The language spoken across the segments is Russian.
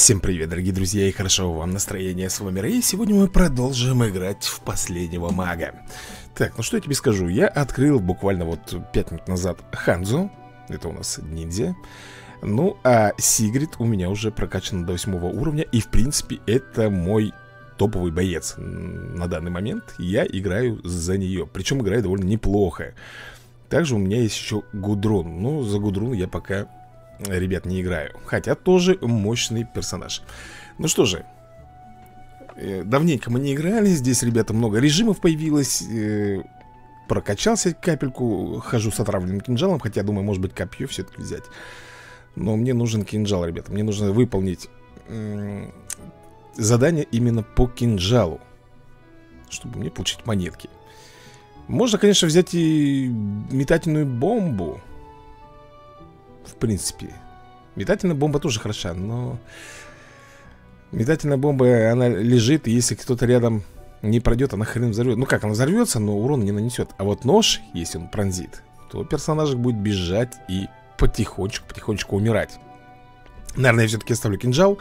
Всем привет, дорогие друзья, и хорошо вам настроение, с вами Рэй Сегодня мы продолжим играть в последнего мага Так, ну что я тебе скажу, я открыл буквально вот 5 минут назад Ханзу. Это у нас ниндзя. Ну, а Сигрид у меня уже прокачан до 8 уровня И, в принципе, это мой топовый боец. На данный момент я играю за нее Причем играю довольно неплохо. Также у меня есть еще Гудрун. Ну, за Гудрун я пока ребят, не играю. Хотя тоже мощный персонаж. Ну что же э, Давненько мы не играли Здесь, ребята, много режимов появилось э, Прокачался капельку Хожу с отравленным кинжалом Хотя, думаю, может быть, копье все-таки взять. Но мне нужен кинжал, ребята Мне нужно выполнить Задание именно по кинжалу Чтобы мне получить монетки. Можно, конечно, взять и метательную бомбу в принципе. Метательная бомба тоже хороша, но... Метательная бомба, она лежит, и если кто-то рядом не пройдет, она хрен взорвет. Ну как, она взорвется, но урона не нанесет. А вот нож, если он пронзит, то персонаж будет бежать и потихонечку, потихонечку умирать. Наверное, я все-таки оставлю кинжал.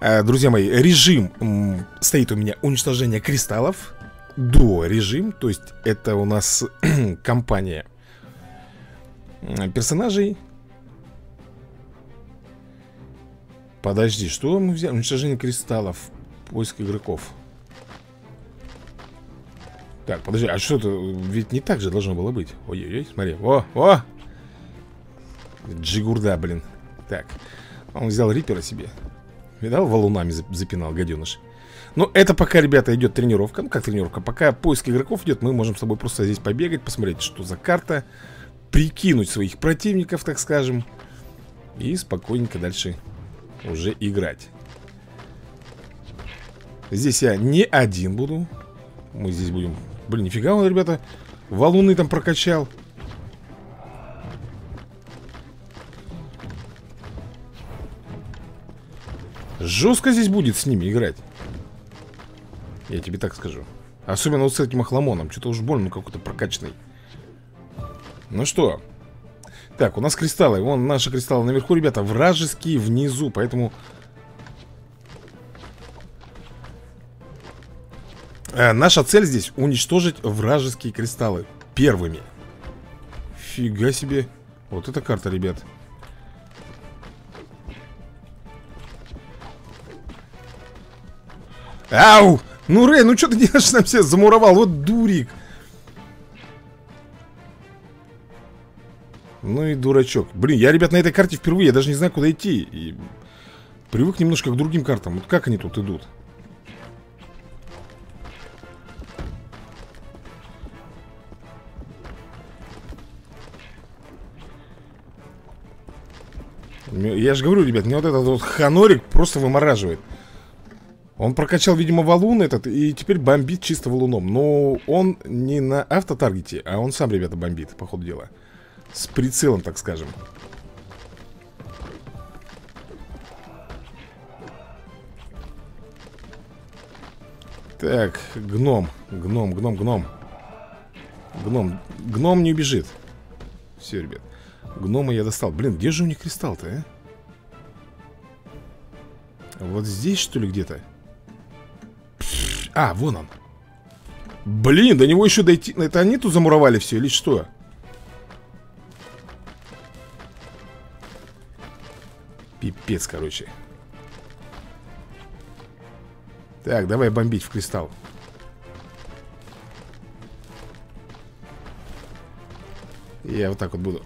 Э, друзья мои, режим стоит у меня уничтожение кристаллов. До режим, то есть это у нас компания персонажей Подожди, что мы взяли? Уничтожение кристаллов Поиск игроков. Так, подожди, а что это? Ведь не так же должно было быть. Ой-ой-ой, смотри, о, о! Джигурда, блин. Так, он взял рипера себе. Видал, валунами запинал, гаденыш. Ну, это пока, ребята, идет тренировка. Ну, как тренировка, пока поиск игроков идет Мы можем с тобой просто здесь побегать, посмотреть, что за карта Прикинуть своих противников, так скажем И спокойненько дальше уже играть. Здесь я не один буду. Мы здесь будем. Блин, нифига он, ребята Валуны там прокачал. Жестко здесь будет с ними играть. Я тебе так скажу. Особенно вот с этим охламоном. Что-то уж больно какой-то прокачанный. Ну что так, у нас кристаллы. Вон наши кристаллы наверху, ребята. Вражеские внизу, поэтому... Э, наша цель здесь уничтожить вражеские кристаллы первыми. Фига себе. Вот эта карта, ребят. Ау! Ну, Рэй, ну что ты делаешь нам все замуровал? Вот дурик. Ну и дурачок. Блин, я, ребят, на этой карте впервые Я даже не знаю, куда идти. И Привык немножко к другим картам. Вот как они тут идут? Я же говорю, ребят, мне вот этот вот ханорик просто вымораживает. Он прокачал, видимо, валун этот И теперь бомбит чисто валуном. Но он не на автотаргете А он сам, ребята, бомбит, по ходу дела с прицелом, так скажем Так, гном Гном, гном, гном Гном, гном не убежит Все, ребят Гнома я достал Блин, где же у них кристалл-то, а? Вот здесь, что ли, где-то? А, вон он Блин, до него еще дойти Это они тут замуровали все или что? Пипец, короче. Так, давай бомбить в кристалл. Я вот так вот буду.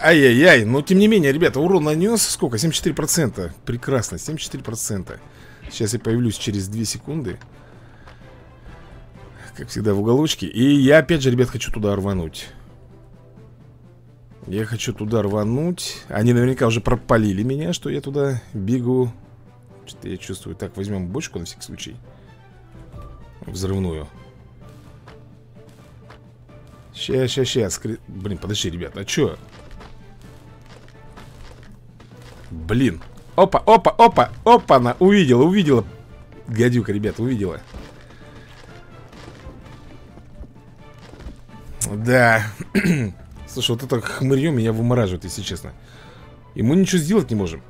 Ай-яй-яй, но тем не менее, ребята, урон нанес сколько? 74% Прекрасно, 74% Сейчас я появлюсь через 2 секунды. Как всегда в уголочке. И я опять же, ребят, хочу туда рвануть я хочу туда рвануть. Они наверняка уже пропалили меня, что я туда бегу. Что-то я чувствую Так, возьмем бочку на всякий случай. Взрывную. Сейчас, сейчас, сейчас скри... Блин, подожди, ребят, а чё? Блин. Опа, опа, опа, опа, она увидела, увидела. Гадюка, ребят, увидела. Да Слушай, вот это хмырье меня вымораживает, если честно. И мы ничего сделать не можем.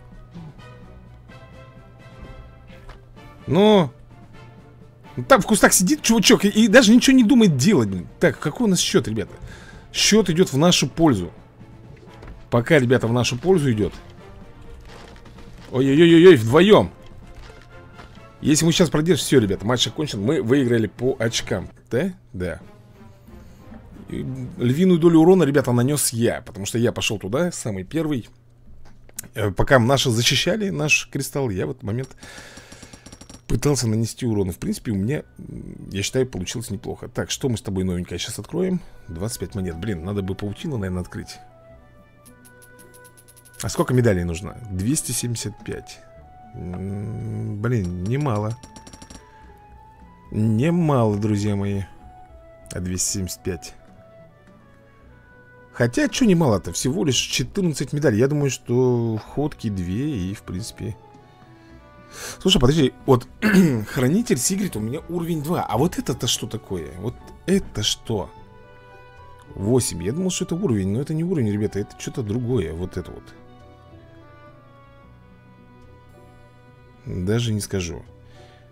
Но Там в кустах сидит чувачок и, и даже ничего не думает делать Так, какой у нас счет, ребята? Счет идет в нашу пользу. Пока, ребята, в нашу пользу идет. Ой-ой-ой-ой, вдвоем. Если мы сейчас продержим, все, ребята, матч окончен. Мы выиграли по очкам. Да? Да Львиную долю урона, ребята, нанес я Потому что я пошел туда, самый первый. Э, Пока наши защищали наш кристалл Я в этот момент пытался нанести урон. И, в принципе, у меня, я считаю, получилось неплохо. Так, что мы с тобой новенькое сейчас откроем? 25 монет, блин, надо бы паутину, наверное, открыть. А сколько медалей нужно? 275 Блин, немало. Немало, друзья мои. А 275 Хотя, что немало-то, всего лишь 14 медалей. Я думаю, что ходки 2 и, в принципе... Слушай, подожди, вот Хранитель Сигрид у меня уровень 2 А вот это-то что такое? Вот это что? 8, я думал, что это уровень Но это не уровень, ребята, это что-то другое. Вот это вот. Даже не скажу.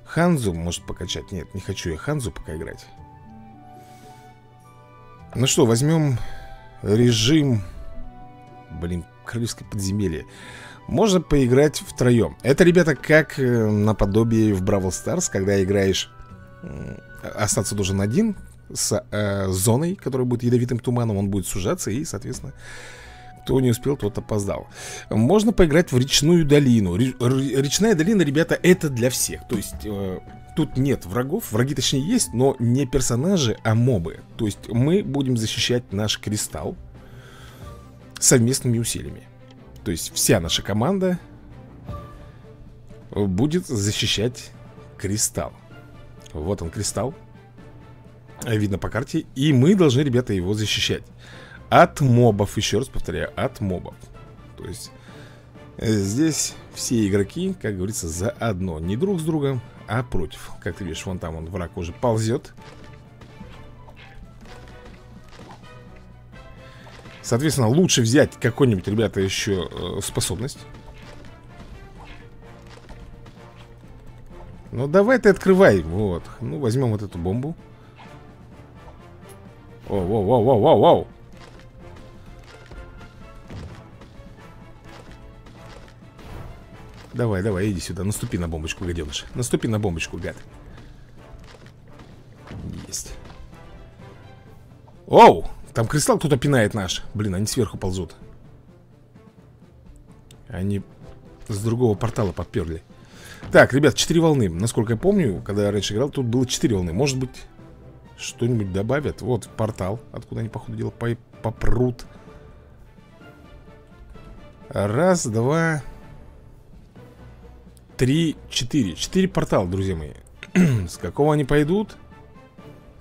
Ханзу может покачать? Нет, не хочу я Ханзу пока играть. Ну что, возьмем режим Блин, королевское подземелье. Можно поиграть втроем Это, ребята, как э, наподобие в Бравл Старс Когда играешь Остаться должен один С э, зоной, которая будет ядовитым туманом Он будет сужаться и, соответственно кто не успел, тот опоздал Можно поиграть в речную долину Речная долина, ребята, это для всех То есть э, тут нет врагов Враги точнее есть, но не персонажи, а мобы То есть мы будем защищать наш кристалл совместными усилиями. То есть вся наша команда будет защищать кристалл. Вот он кристалл. Видно по карте. И мы должны, ребята, его защищать. От мобов, еще раз повторяю, от мобов. То есть э, здесь все игроки, как говорится, заодно. Не друг с другом, а против. Как ты видишь, вон там он враг уже ползет. Соответственно, лучше взять какой-нибудь, ребята, еще э, способность. Ну, давай ты открывай. Вот. Ну, возьмем вот эту бомбу. О, Давай, давай, иди сюда. Наступи на бомбочку, гаденыш. Наступи на бомбочку, гад. Есть. Оу! Там кристалл кто-то пинает наш Блин, они сверху ползут Они с другого портала подперли Так, ребят, 4 волны Насколько я помню, когда я раньше играл Тут было 4 волны, может быть Что-нибудь добавят Вот портал, откуда они, походу дела, попрут Раз, два Три, четыре Четыре портала, друзья мои С какого они пойдут?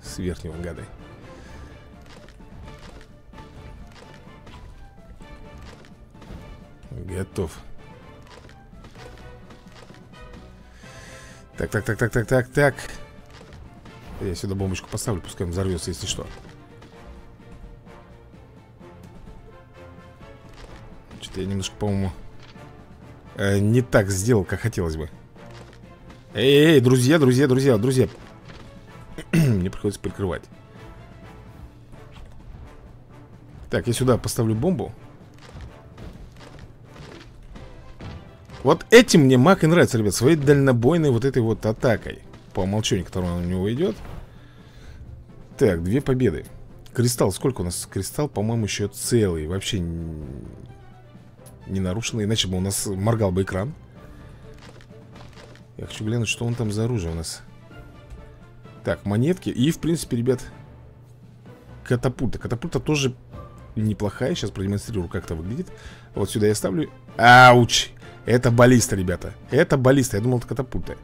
С верхнего, гады Готов. Так, так, так, так, так, так, так. Я сюда бомбочку поставлю, пускай он взорвется, если что. Что-то я немножко, по-моему, э, не так сделал, как хотелось бы. Эй, эй, друзья, друзья, друзья, друзья. Мне приходится прикрывать. Так, я сюда поставлю бомбу. Вот этим мне маг и нравится, ребят Своей дальнобойной вот этой вот атакой По умолчанию, которая у него идет Так, две победы Кристалл, сколько у нас? Кристалл, по-моему, еще целый Вообще не нарушенный Иначе бы у нас моргал бы экран. Я хочу глянуть, что он там за оружие у нас. Так, монетки. И, в принципе, ребят Катапульта. Катапульта тоже неплохая Сейчас продемонстрирую, как это выглядит. Вот сюда я ставлю. Ауч! Это баллиста, ребята. Это баллиста, я думал, это катапульта.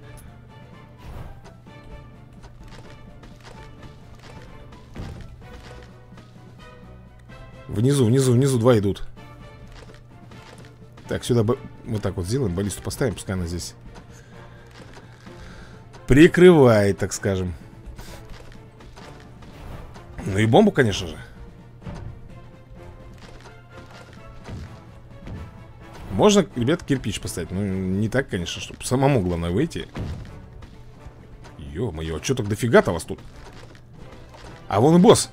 Внизу, внизу, внизу два идут Так, сюда вот так вот сделаем Баллисту поставим, пускай она здесь Прикрывает, так скажем. Ну и бомбу, конечно же. Можно, ребят, кирпич поставить Ну, не так, конечно, чтобы самому главное выйти. Ё-моё, а что так дофига-то вас тут? А вон и босс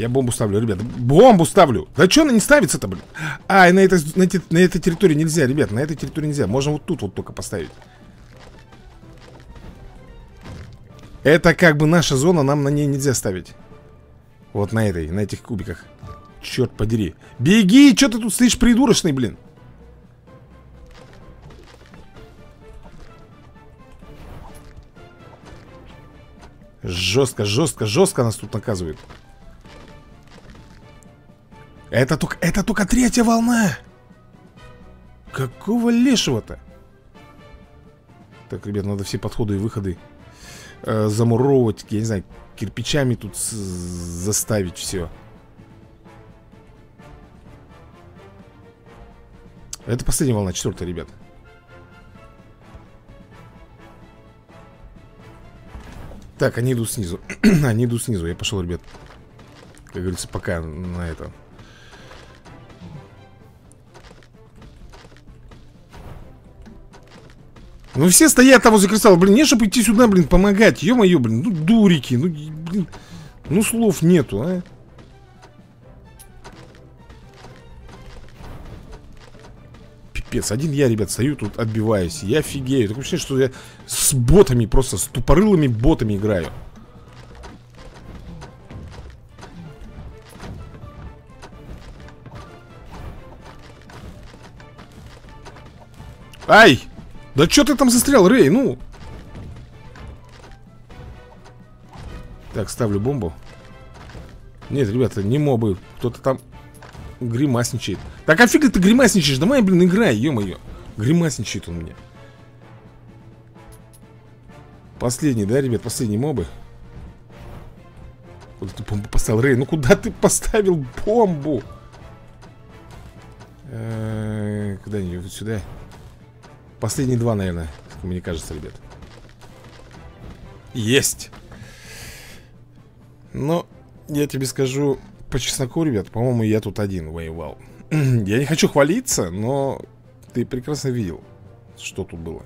Я бомбу ставлю, ребят Бомбу ставлю! Да что она не ставится-то, блин? А, на, это, на, на этой территории нельзя, ребят На этой территории нельзя. Можно вот тут вот только поставить. Это как бы наша зона Нам на ней нельзя ставить. Вот на этой, на этих кубиках. Черт подери. Беги, что ты тут стоишь придурочный, блин? Жестко, жестко, жестко нас тут наказывают Это только, это только третья волна. Какого лешего-то? Так, ребят, надо все подходы и выходы э, Замуровывать, я не знаю, кирпичами тут заставить все Это последняя волна, четвертая, ребят. Так, они идут снизу. Они идут снизу, я пошел, ребят. Как говорится, пока на это Ну все стоят там возле кристалла. Блин, не чтобы идти сюда, блин, помогать. Ё-моё, блин, ну дурики Ну, блин, ну слов нету, а. Пипец, один я, ребят, стою тут, отбиваюсь. Я офигею, такое ощущение, что я с ботами Просто с тупорылыми ботами играю. Ай! Да что ты там застрял, Рэй, ну. Так, ставлю бомбу. Нет, ребята, не мобы. Кто-то там Гримасничает. Так, а фига ты гримасничаешь? Давай, блин, играй, ё-моё. Гримасничает он мне. Последний, да, ребят, последние мобы? Куда ты бомбу поставил, Рэй? Ну куда ты поставил бомбу? Э, куда-нибудь сюда Последние два, наверное, мне кажется, ребят Есть Но я тебе скажу по чесноку, ребят, по-моему, я тут один воевал. я не хочу хвалиться, но ты прекрасно видел, что тут было.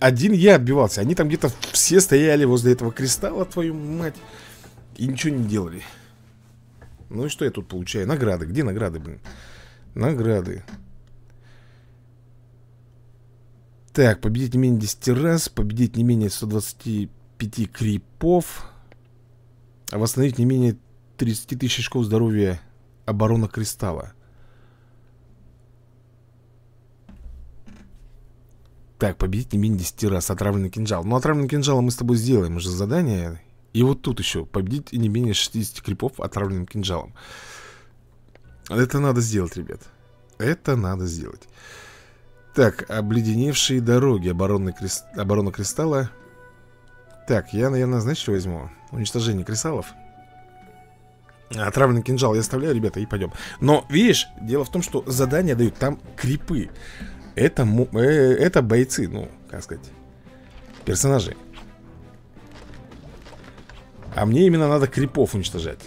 Один я отбивался. Они там где-то все стояли возле этого кристалла, твою мать. И ничего не делали. Ну и что я тут получаю? Награды. Где награды, блин? Награды. Так, победить не менее 10 раз, победить не менее 125 крипов, а восстановить не менее 30 тысяч очков здоровья оборона кристалла. Так, победить не менее 10 раз отравленный кинжал. Ну, отравленный кинжал мы с тобой сделаем уже задание. И вот тут еще победить не менее 60 крипов отравленным кинжалом. Это надо сделать, ребят. Это надо сделать. Так, обледеневшие дороги обороны крест... оборона кристалла. Так, я, наверное, знаешь, что возьму? Уничтожение кристаллов. Отравленный кинжал я оставляю, ребята, и пойдем Но, видишь, дело в том, что задания дают там крипы Это, э, это бойцы, ну, как сказать Персонажи А мне именно надо крипов уничтожать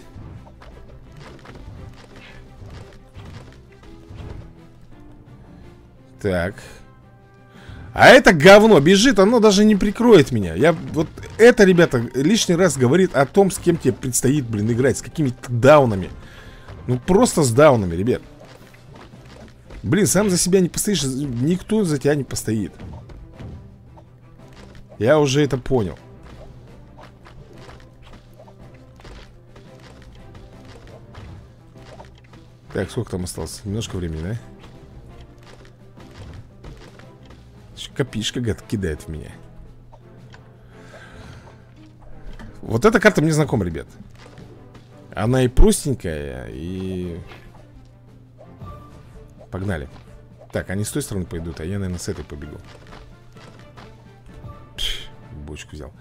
Так. А это говно бежит, оно даже не прикроет меня. Я вот это, ребята, лишний раз говорит о том, с кем тебе предстоит, блин, играть С какими-то даунами. Ну просто с даунами, ребят. Блин, сам за себя не постоишь Никто за тебя не постоит. Я уже это понял. Так, сколько там осталось? Немножко времени, да? Копишка, гад, кидает в меня. Вот эта карта мне знакома, ребят. Она и простенькая, и... Погнали. Так, они с той стороны пойдут, а я, наверное, с этой побегу. Пш, Бочку взял.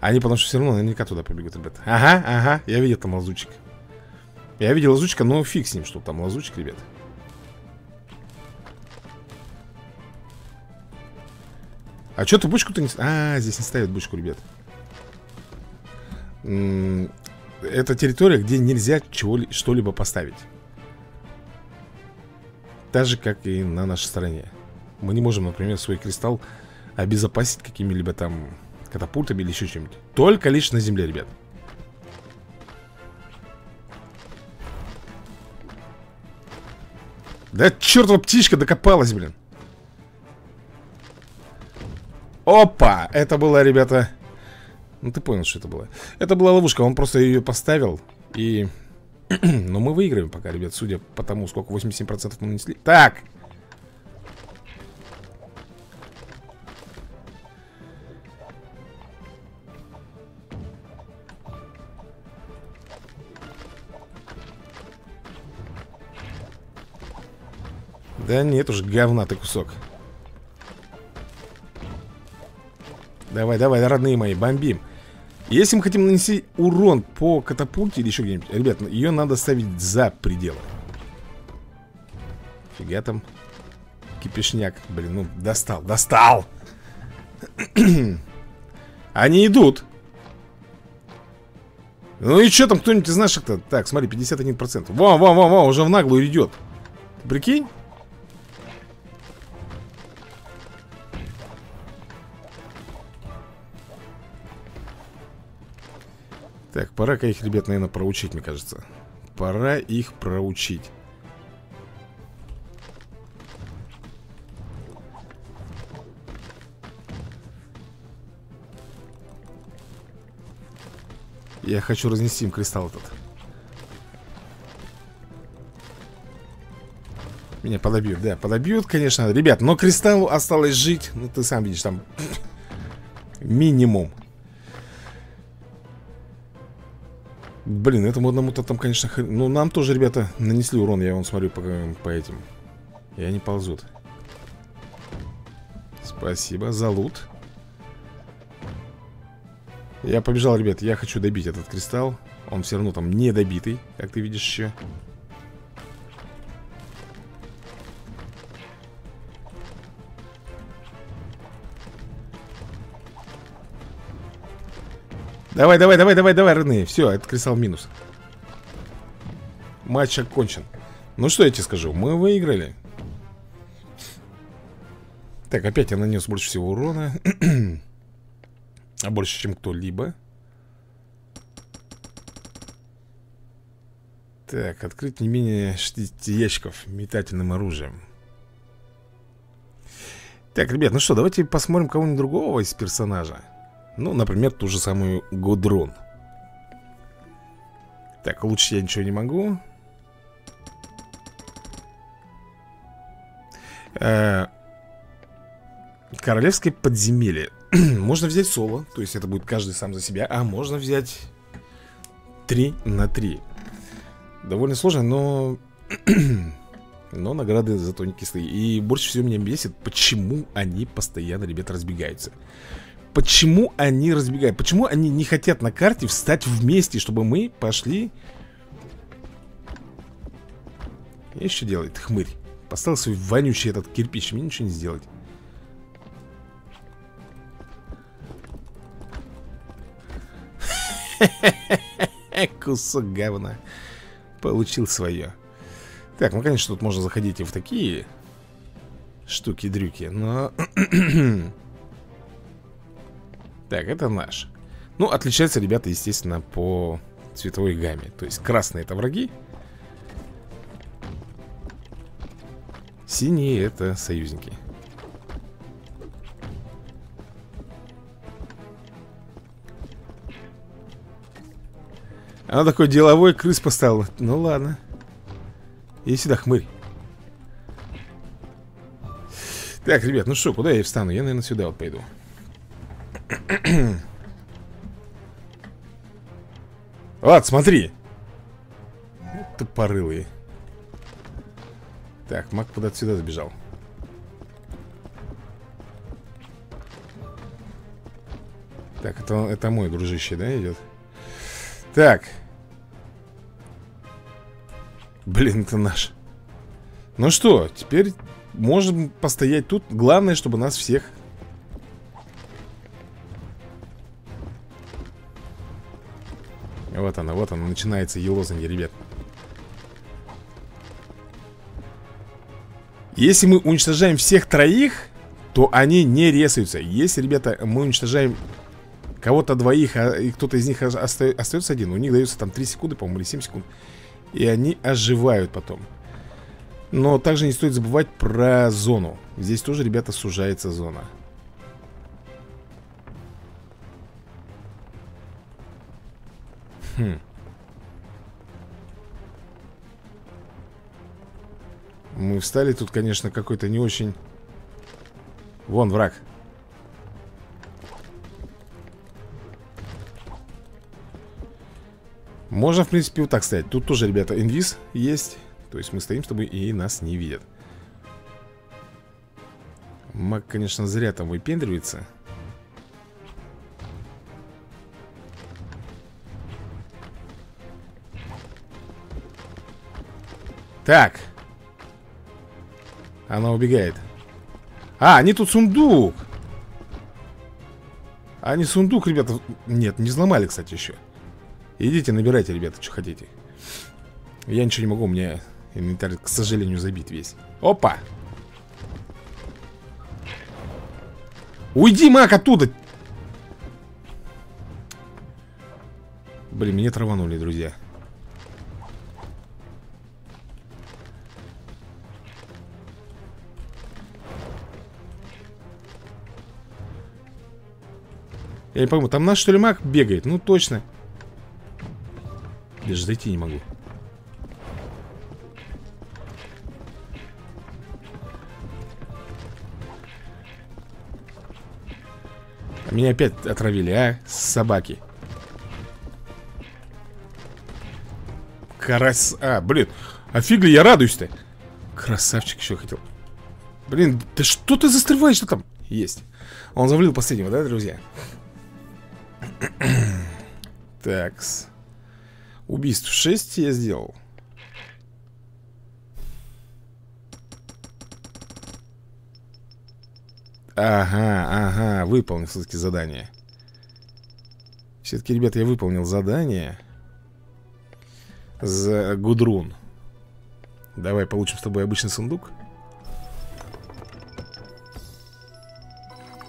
Они потому что все равно наверняка туда побегут, ребят. Ага, ага, я видел там лазучик Я видел лазучика, но фиг с ним, что там лазучик, ребят А что ты бочку-то не... А, здесь не ставят бочку, ребят. Это территория, где нельзя чего что-либо поставить. Так же, как и на нашей стороне. Мы не можем, например, свой кристалл обезопасить какими-либо там катапультами или еще чем-нибудь. Только лишь на земле, ребят. Да чертова птичка докопалась, блин. Опа! Это было, ребята... Ну, ты понял, что это было. Это была ловушка, он просто ее поставил. И... Но мы выиграем пока, ребят, судя по тому, сколько 87% мы нанесли. Так! Да нет уж, говна ты кусок. Давай, давай, родные мои, бомбим. Если мы хотим нанести урон по катапульте или еще где-нибудь Ребят, ее надо ставить за пределы. Фига там. Кипишняк, блин, ну достал, достал. Они идут. Ну и что там, кто-нибудь из наших-то? Так, смотри, 51% Во, во, во, во, уже в наглую идет Прикинь? Так, пора-ка их, ребят, наверное, проучить, мне кажется. Пора их проучить. Я хочу разнести им кристалл этот. Меня подобьют, да, подобьют, конечно. Ребят, но кристаллу осталось жить. Ну, ты сам видишь, там Минимум Блин, этому одному-то там, конечно, хр... Ну, нам тоже, ребята, нанесли урон Я вон смотрю по, по этим. И они ползут. Спасибо за лут. Я побежал, ребят Я хочу добить этот кристалл. Он все равно там не добитый, как ты видишь еще Давай, давай, давай, давай, давай, родные Все, это кристалл минус. Матч окончен. Ну что я тебе скажу, мы выиграли. Так, опять я нанес больше всего урона. А больше, чем кто-либо. Так, открыть не менее 60 ящиков метательным оружием. Так, ребят, ну что, давайте посмотрим кого-нибудь другого из персонажа ну, например, ту же самую Гудрон Так, лучше я ничего не могу. Э Королевское подземелье. Можно взять соло То есть это будет каждый сам за себя А можно взять 3 на 3 Довольно сложно, но Но награды зато не кислые И больше всего меня бесит, почему они постоянно, ребята, разбегаются Почему они разбегают? Почему они не хотят на карте встать вместе, чтобы мы пошли? И еще делает хмырь. Поставил свой вонючий этот кирпич, мне ничего не сделать. Кусок говна. Получил свое. Так, ну, конечно, тут можно заходить и в такие штуки-дрюки, но... Так, это наш. Ну, отличаются ребята, естественно, по цветовой гамме. То есть красные это враги. Синие это союзники. Она такой деловой крыс поставила. Ну ладно. Иди сюда, хмырь. Так, ребят, ну что, куда я встану? Я, наверное, сюда вот пойду Вот, смотри. Тупорылые Так, маг куда-то сюда забежал Так, это, это мой дружище, да, идет? Так. Блин, это наш. Ну что, теперь можем постоять тут. Главное, чтобы нас всех Вот она, вот она, начинается елозанье, ребят. Если мы уничтожаем всех троих, то они не ресаются Если, ребята, мы уничтожаем кого-то двоих, а и кто-то из них оста остается один У них дается там 3 секунды, по-моему, или 7 секунд И они оживают потом. Но также не стоит забывать про зону. Здесь тоже, ребята, сужается зона Хм. Мы встали, тут, конечно, какой-то не очень... Вон враг. Можно, в принципе, вот так стоять. Тут тоже, ребята, инвиз есть. То есть мы стоим с тобой и нас не видят. Маг, конечно, зря там выпендривается Так. Она убегает. А, они тут сундук. Они сундук, ребята Нет, не взломали, кстати, еще Идите, набирайте, ребята, что хотите. Я ничего не могу, у меня инвентарь, к сожалению, забит весь. Опа! Уйди, маг, оттуда! Блин, меня траванули, друзья Я не пойму, там наш что ли маг бегает? Ну точно Даже зайти не могу Меня опять отравили, а? Собаки Карась... А, блин А фиг ли я радуюсь-то? Красавчик еще хотел Блин, да что ты застреваешь-то там? Есть Он завалил последнего, да, друзья? Такс. Убийств 6 я сделал. Ага, ага, выполнил все-таки задание. Все-таки, ребята, я выполнил задание за Гудрун. Давай получим с тобой обычный сундук.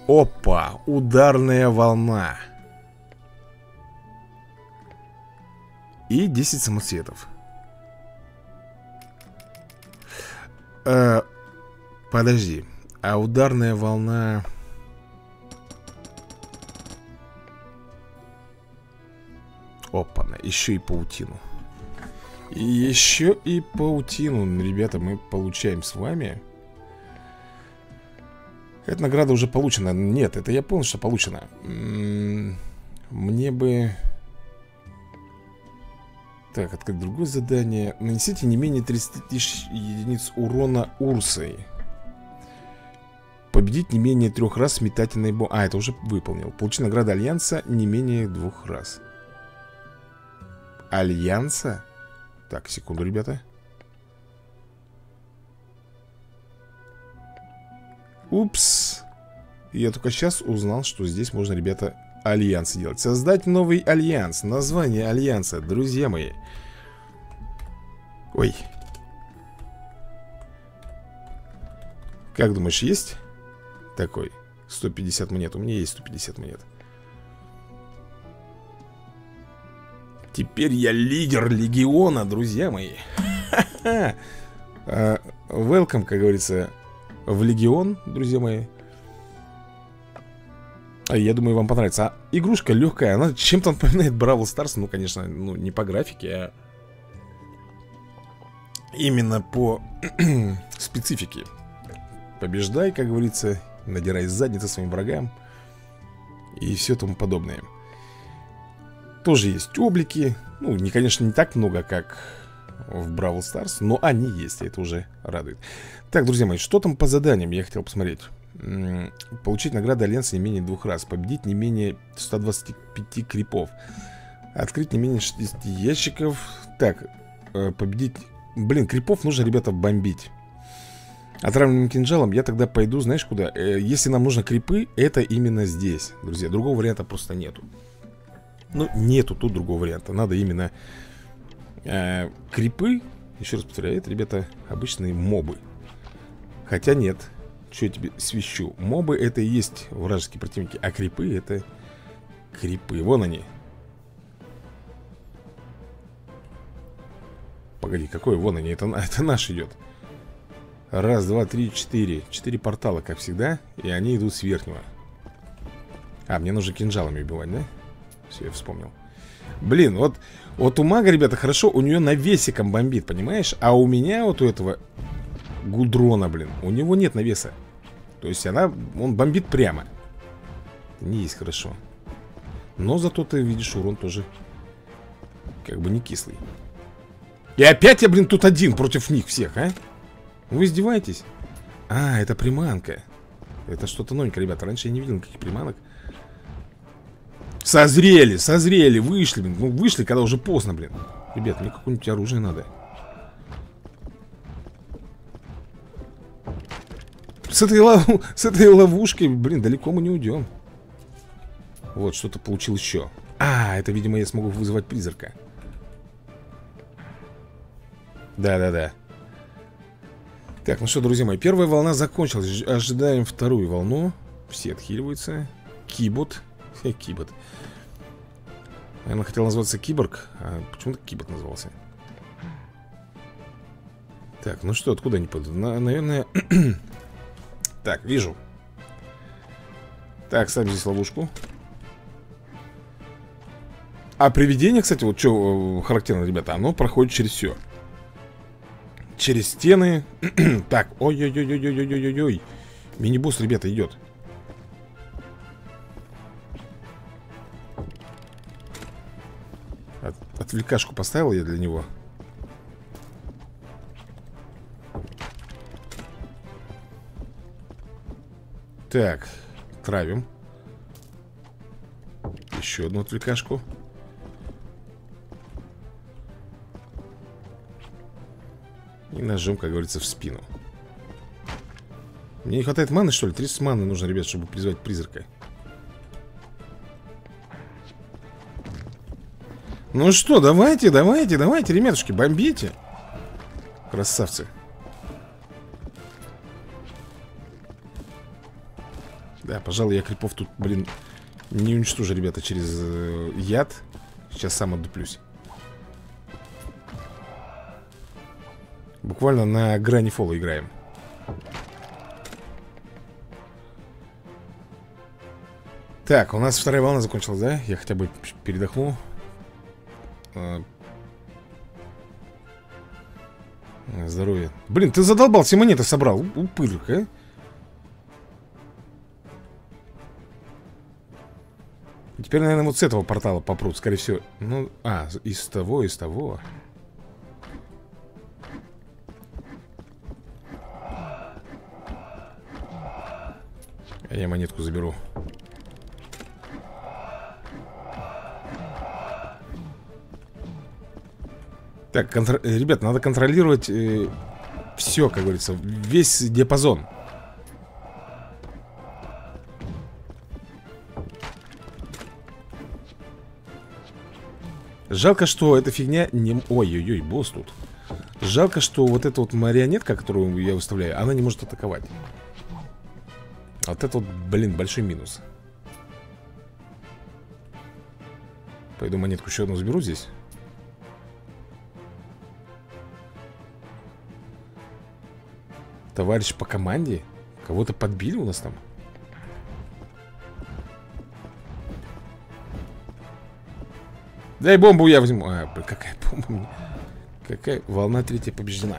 Опа, ударная волна. И 10 самоцветов. Э, Подожди А ударная волна... Опа-на, еще и паутину. Еще и паутину. Ребята, мы получаем с вами. Эта награда уже получена. Нет, это я понял, что получена. Мне бы... Так, открыть другое задание. Нанесите не менее 30 тысяч единиц урона Урсой. Победить не менее трех раз метательной бомбой А, это уже выполнил. Получить награду Альянса не менее двух раз. Альянса? Так, секунду, ребята. Упс. Я только сейчас узнал, что здесь можно, ребята, альянсы делать. Создать новый альянс. Название альянса, друзья мои. Ой. Как думаешь, есть такой? 150 монет, у меня есть 150 монет. Теперь я лидер легиона, друзья мои. А, Welcome, как говорится, в легион, друзья мои Я думаю, вам понравится. А Игрушка легкая, она чем-то напоминает Бравл Старс Ну, конечно, ну, не по графике, а Именно по специфике. Побеждай, как говорится Надирай задницы своим врагам И все тому подобное. Тоже есть облики. Ну, не, конечно, не так много, как в Бравл Старс Но они есть, и это уже радует. Так, друзья мои, что там по заданиям я хотел посмотреть Получить награды Альянса не менее двух раз Победить не менее 125 крипов Открыть не менее 60 ящиков. Так, э, победить... Блин, крипов нужно, ребята, бомбить. Отравленным кинжалом я тогда пойду, знаешь куда? Э, если нам нужно крипы, это именно здесь, друзья. Другого варианта просто нету. Ну, нету тут другого варианта. Надо именно э, крипы Еще раз повторяю, это, ребята, обычные мобы. Хотя нет Что я тебе свищу? Мобы это и есть вражеские противники А крипы это крипы. Вон они. Погоди, какой? Вон они, это, это наш идет Раз, два, три, четыре. Четыре портала, как всегда И они идут с верхнего. А, мне нужно кинжалами убивать, да? Все, я вспомнил. Блин, вот, вот у мага, ребята, хорошо У нее навесиком бомбит, понимаешь? А у меня вот у этого Гудрона, блин. У него нет навеса. То есть она, он бомбит прямо. Не есть хорошо. Но зато ты видишь урон тоже Как бы не кислый. И опять я, блин, тут один против них всех, а? Вы издеваетесь? А, это приманка. Это что-то новенькое, ребята. Раньше я не видел никаких приманок. Созрели, созрели, вышли, блин. Ну, вышли, когда уже поздно, блин. Ребят, мне какое-нибудь оружие надо С этой, лов... С этой ловушкой, блин, далеко мы не уйдем Вот, что-то получил еще А, это, видимо, я смогу вызывать призрака да-да-да. Так, ну что, друзья мои, первая волна закончилась. Ожидаем вторую волну. Все отхиливаются. Кибот. Кибот. Наверное, хотел назваться Киборг, а почему-то Кибот назвался. Так, ну что, откуда они пойдут? На, наверное... так, вижу. Так, ставим здесь ловушку. А привидение, кстати, вот что э, характерно, ребята, оно проходит через все через стены. Так, ой-ой-ой-ой-ой-ой-ой Мини-босс, ребята, идет От, Отвлекашку поставил я для него Так, травим. Еще одну отвлекашку. И ножом, как говорится, в спину. Мне не хватает маны, что ли? 30 маны нужно, ребят, чтобы призвать призрака. Ну что, давайте, давайте, давайте, ребятушки, бомбите. Красавцы Да, пожалуй, я крипов тут, блин, не уничтожу, ребята, через э, яд. Сейчас сам отдуплюсь. Буквально на грани фола играем. Так, у нас вторая волна закончилась, да? Я хотя бы передохну. А. Здоровье Блин, ты задолбал, все монеты собрал Упырка, Теперь, наверное, вот с этого портала попрут, скорее всего Ну, а, из того, из того Я монетку заберу. Так, контр... Э, ребят, надо контролировать э, все, как говорится, весь диапазон. Жалко, что эта фигня не... Ой-ой-ой, босс тут. Жалко, что вот эта вот марионетка, которую я выставляю, она не может атаковать. Вот это вот, блин, большой минус Пойду монетку еще одну заберу здесь Товарищ по команде? Кого-то подбили у нас там? Дай бомбу я возьму. А, какая бомба Какая волна третья побеждена.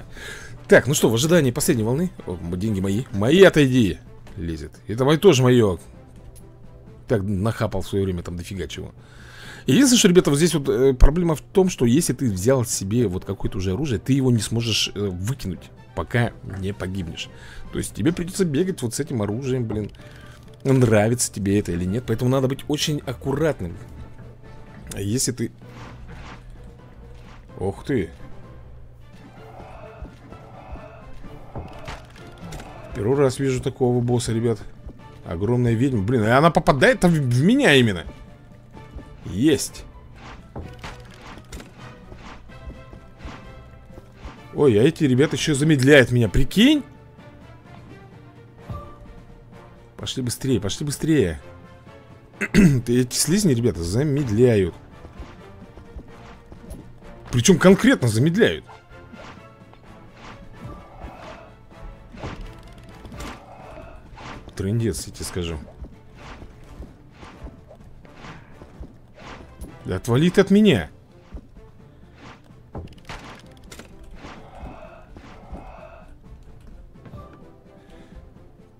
Так, ну что, в ожидании последней волны. О, Деньги мои. Мои отойди лезет. Это мое тоже мое. Так нахапал в свое время там дофига чего. Единственное, что, ребята, вот здесь вот э, проблема в том, что если ты взял себе вот какое-то уже оружие, ты его не сможешь э, выкинуть, пока не погибнешь. То есть тебе придется бегать вот с этим оружием, блин. Нравится тебе это или нет, поэтому надо быть очень аккуратным. А если ты... Ох ты, Первый раз вижу такого босса, ребят. Огромная ведьма, блин, и она попадает в меня именно. Есть. Ой, а эти ребята еще замедляют меня, прикинь? Пошли быстрее, пошли быстрее. Эти слизни, ребята, замедляют Причем конкретно замедляют. Трындец, я тебе скажу. Да отвали ты от меня.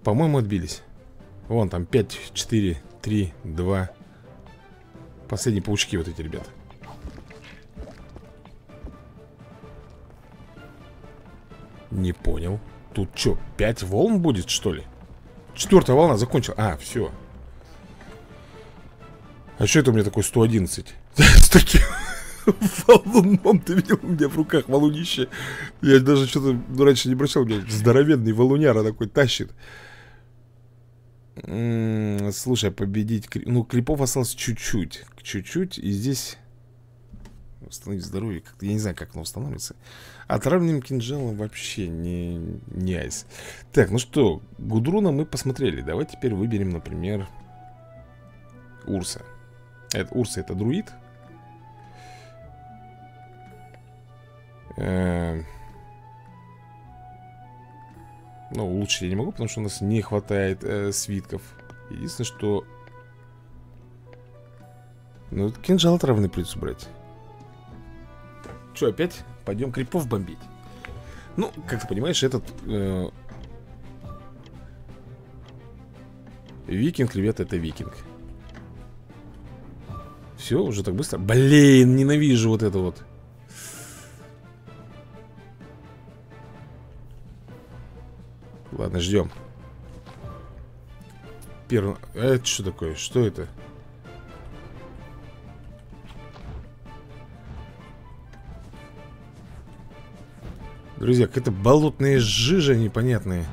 По-моему, отбились. Вон там 5, 4, 3, 2 Последние паучки вот эти ребята Не понял Тут что, 5 волн будет, что ли? Четвертая волна закончила А, все А что это у меня такой 111? С таким валуном Ты видел у меня в руках валунище Я даже что-то раньше не бросал меня здоровенный валуняра такой тащит Слушай, победить... Ну, клипов осталось чуть-чуть. Чуть-чуть. И здесь... Восстановить здоровье. Я не знаю, как оно устанавливается. Отравленным кинжалом вообще не, не айс. Так, ну что, Гудруна мы посмотрели. Давай теперь выберем, например, Урса. Это, Урса это друид. Эээ... Ну, улучшить я не могу, потому что у нас не хватает э, свитков Единственное, что... Ну, кинжал травный придется брать Что, опять? Пойдем крипов бомбить Ну, как ты понимаешь, этот... Э... Викинг, ребята, это викинг Все, уже так быстро Блин, ненавижу вот это вот Ладно, ждем. Первый... А это что такое? Что это? Друзья, какая-то болотная жижа непонятная.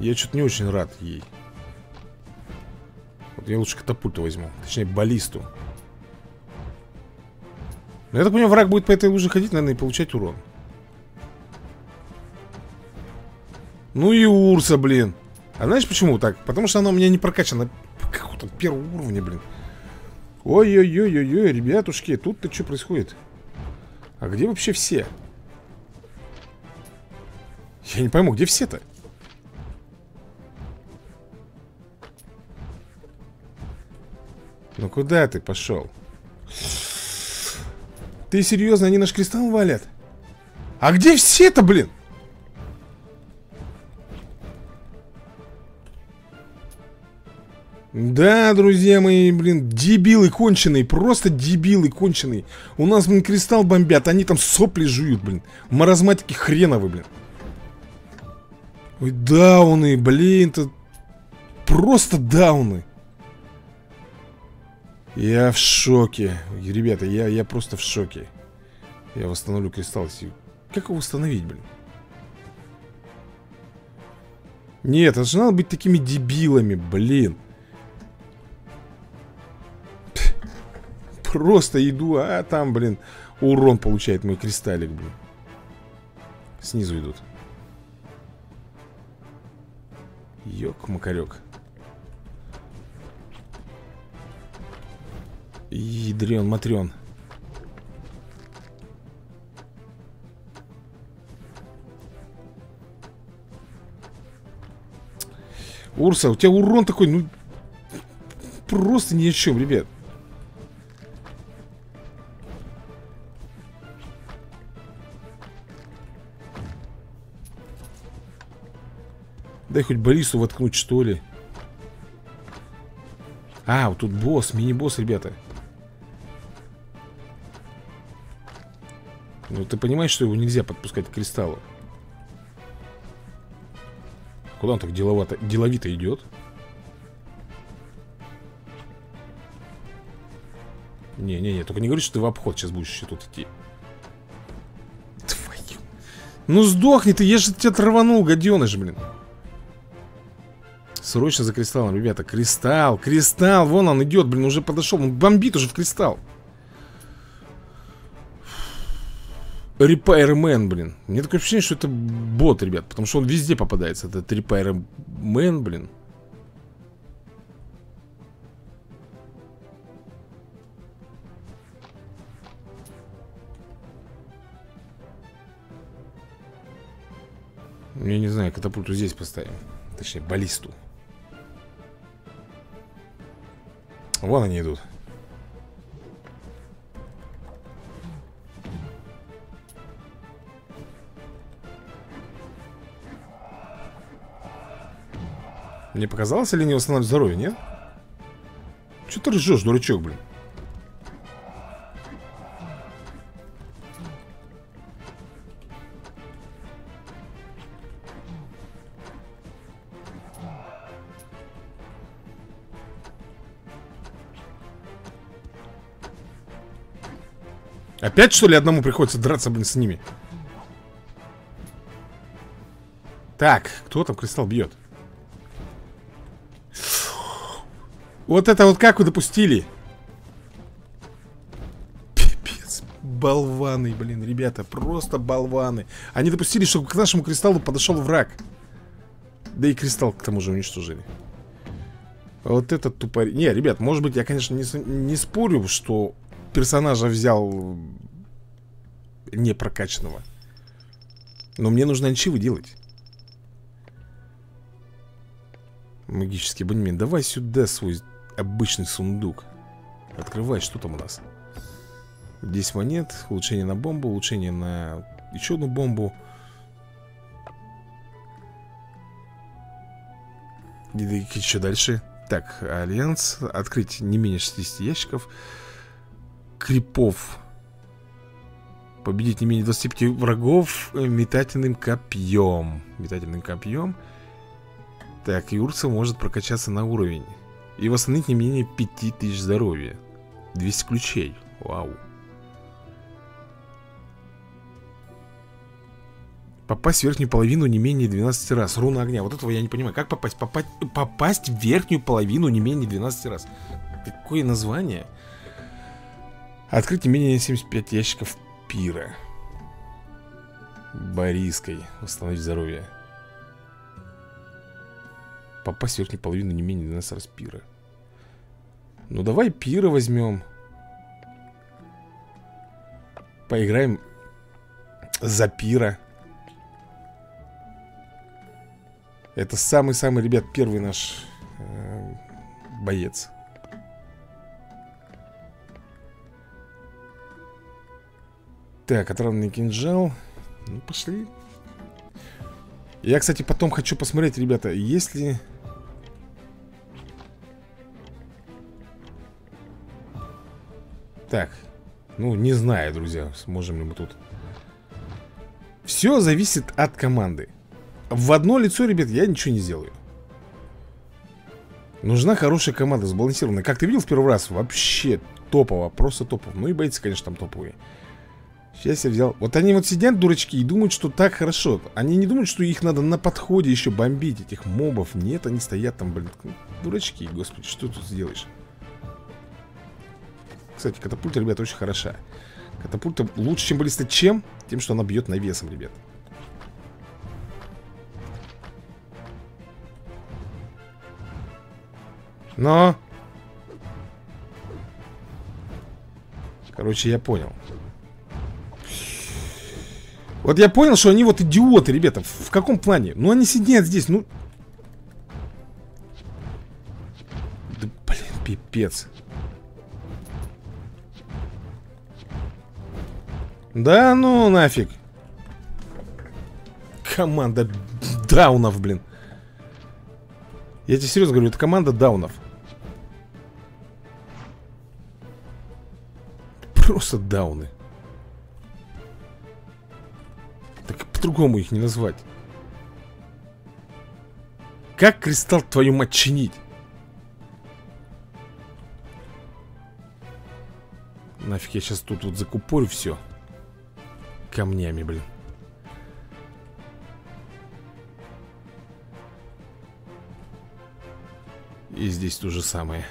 Я что-то не очень рад ей. Вот я лучше катапульту возьму. Точнее, баллисту. Но я так понимаю, враг будет по этой луже ходить, наверное, и получать урон. Ну и Урса, блин А знаешь почему так? Потому что она у меня не прокачана Какого-то первого уровня, блин Ой-ой-ой-ой-ой, ребятушки Тут-то что происходит? А где вообще все? Я не пойму, где все-то? Ну куда ты пошел? Ты серьезно, они наш кристалл валят? А где все-то, блин? Да, друзья мои, блин, дебилы конченые, просто дебилы конченые. У нас, блин, кристалл бомбят, они там сопли жуют, блин. Маразматики хреновы, блин. Ой, дауны, блин, это просто дауны. Я в шоке. Ребята, я, я просто в шоке. Я восстановлю кристалл. Как его восстановить, блин? Нет, это же надо быть такими дебилами, блин. Просто иду, а там, блин, урон получает мой кристаллик, блин. Снизу идут. Ёк-макарёк. Ядрен, матрен. Урса, у тебя урон такой, ну Просто ни о чем, ребят Дай хоть баллисту воткнуть, что ли. А, вот тут босс, мини-босс, ребята. Ну, ты понимаешь, что его нельзя подпускать к кристаллу? Куда он так деловато, деловито идет? Не-не-не, только не говори, что ты в обход сейчас будешь еще тут идти. Твою. Ну сдохни ты, я же тебя траванул, гаденыш, блин. Срочно за кристаллом, ребята. Кристалл, кристалл, вон он идет, блин, уже подошел Он бомбит уже в кристалл. Репайрмен, блин. Мне такое ощущение, что это бот, ребят Потому что он везде попадается Этот репайрмен, блин. Я не знаю, катапульту здесь поставим. Точнее, баллисту Вон они идут Мне показалось, или не восстанавливать здоровье, нет? Че ты ржешь, дурачок, блин? Опять, что ли, одному приходится драться, блин, с ними? Так, кто там кристалл бьет? Вот это вот как вы допустили? Пипец, болваны, блин, ребята, просто болваны. Они допустили, чтобы к нашему кристаллу подошел враг. Да и кристалл к тому же уничтожили. Вот этот тупорь... Не, ребят, может быть, я, конечно, не, не спорю, что персонажа взял не прокачанного. Но мне нужно ничего делать. Магический абонемент. Давай сюда свой обычный сундук. Открывай, что там у нас? 10 монет, улучшение на бомбу, улучшение на еще одну бомбу. И еще дальше. Так, Альянс. Открыть не менее 60 ящиков крипов. Победить не менее 25 врагов э, метательным копьем Метательным копьем Так, Юрца может прокачаться на уровень И восстановить не менее 5000 здоровья. 200 ключей. Вау. Попасть в верхнюю половину не менее 12 раз. Руна огня, вот этого я не понимаю. Как попасть? Попасть, попасть в верхнюю половину не менее 12 раз. Какое название? Открыть не менее 75 ящиков пира. Бориской. Восстановить здоровье. Попасть в верхнюю половину не менее 12 раз пира. Ну давай пира возьмем. Поиграем за пира. Это самый-самый, ребят, первый наш э, боец. Так, отравленный кинжал Ну, пошли. Я, кстати, потом хочу посмотреть, ребята Есть ли... Так Ну, не знаю, друзья Сможем ли мы тут. Все зависит от команды. В одно лицо, ребят, я ничего не сделаю. Нужна хорошая команда, сбалансированная. Как ты видел в первый раз? Вообще топово, просто топово Ну и бойцы, конечно, там топовые Сейчас я взял. Вот они вот сидят, дурачки, и думают, что так хорошо. Они не думают, что их надо на подходе еще бомбить, этих мобов. Нет, они стоят там, блин. Дурачки, господи, что тут сделаешь? Кстати, катапульта, ребят, очень хороша. Катапульта лучше, чем баллиста. Чем? Тем, что она бьет навесом, ребят. Но... Короче, я понял. Вот я понял, что они вот идиоты, ребята В каком плане? Ну они сидят здесь, ну. Да блин, пипец. Да ну нафиг. Команда даунов, блин. Я тебе серьезно говорю, это команда даунов. Просто дауны по-другому их не назвать. Как кристалл твою мать чинить? Нафиг я сейчас тут вот закупорю все. Камнями, блин. И здесь то же самое.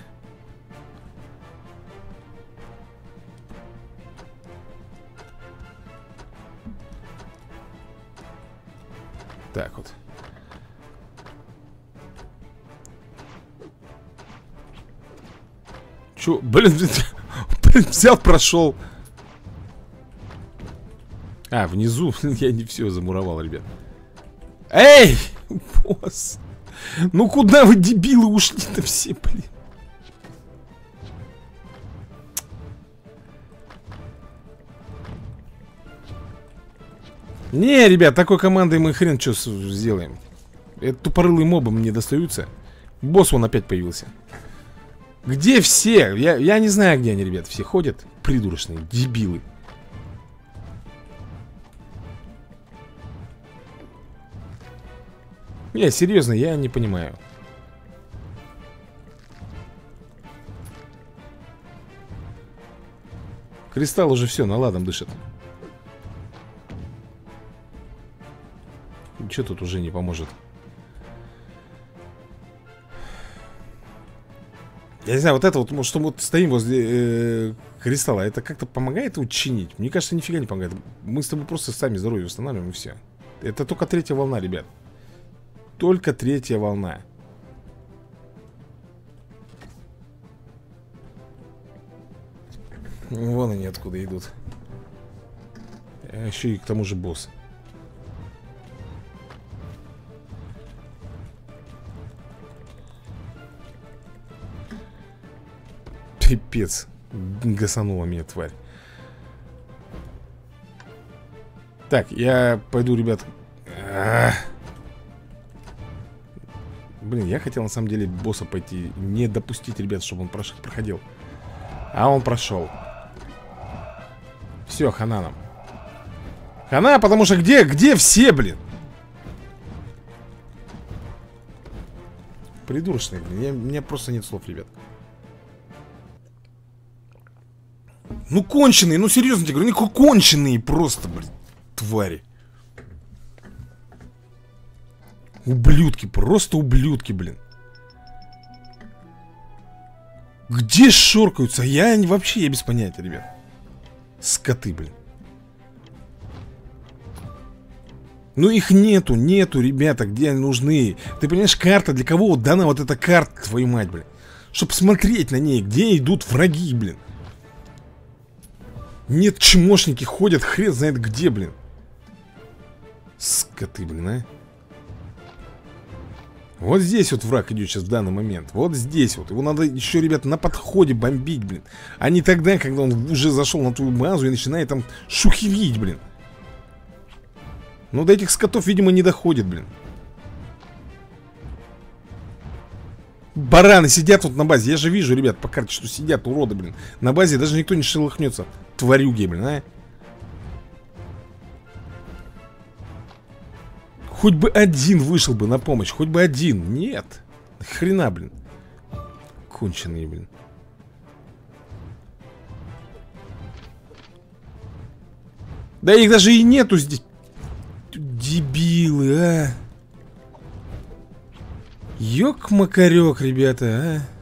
Чё? Блин, блин, взял, прошел. А, внизу я не все замуровал, ребят. Эй! Босс! Ну куда вы, дебилы, ушли-то все, блин? Не, ребят, такой командой мы хрен что сделаем. Это тупорылые мобы мне достаются. Босс он опять появился. Где все? Я, я не знаю, где они, ребят. Все ходят. Придурочные, дебилы. Не, серьезно, я не понимаю. Кристалл уже все, наладом дышит. Ничего тут уже не поможет. Я не знаю, вот это вот, что мы стоим возле э, кристалла, это как-то помогает его чинить? Мне кажется, нифига не помогает. Мы с тобой просто сами здоровье восстанавливаем и все. Это только третья волна, ребят. Только третья волна. Вон они откуда идут. А еще и к тому же босс. Пипец. Гасанула меня тварь. Так, я пойду, ребят. Блин, я хотел на самом деле босса пойти Не допустить, ребят, чтобы он проходил А он прошел Все, хана нам Хана, потому что где, где все, блин? Придурочные, блин, у меня просто нет слов, ребят Ну конченые, ну серьезно тебе говорю, ну конченые просто, блин, твари. Ублюдки, просто ублюдки, блин. Где шоркаются? Я вообще, я без понятия, ребят. Скоты, блин. Ну их нету, нету, ребята, где они нужны? Ты понимаешь, карта, для кого вот дана вот эта карта, твою мать, блин? Чтоб смотреть на ней, где идут враги, блин Нет, чмошники ходят, хрен знает где, блин Скоты, блин, а вот здесь вот враг идет сейчас в данный момент. Вот здесь вот. Его надо еще, ребят, на подходе бомбить, блин. А не тогда, когда он уже зашел на твою базу и начинает там шухерить, блин. Ну, до этих скотов, видимо, не доходит, блин. Бараны сидят вот на базе. Я же вижу, ребят, по карте, что сидят уроды, блин. На базе даже никто не шелохнется. Тварюги, блин, а. Хоть бы один вышел бы на помощь, хоть бы один. Нет. Хрена, блин. Конченые, блин. Да их даже и нету здесь. Дебилы, а. Ёк-макарёк, ребята, а.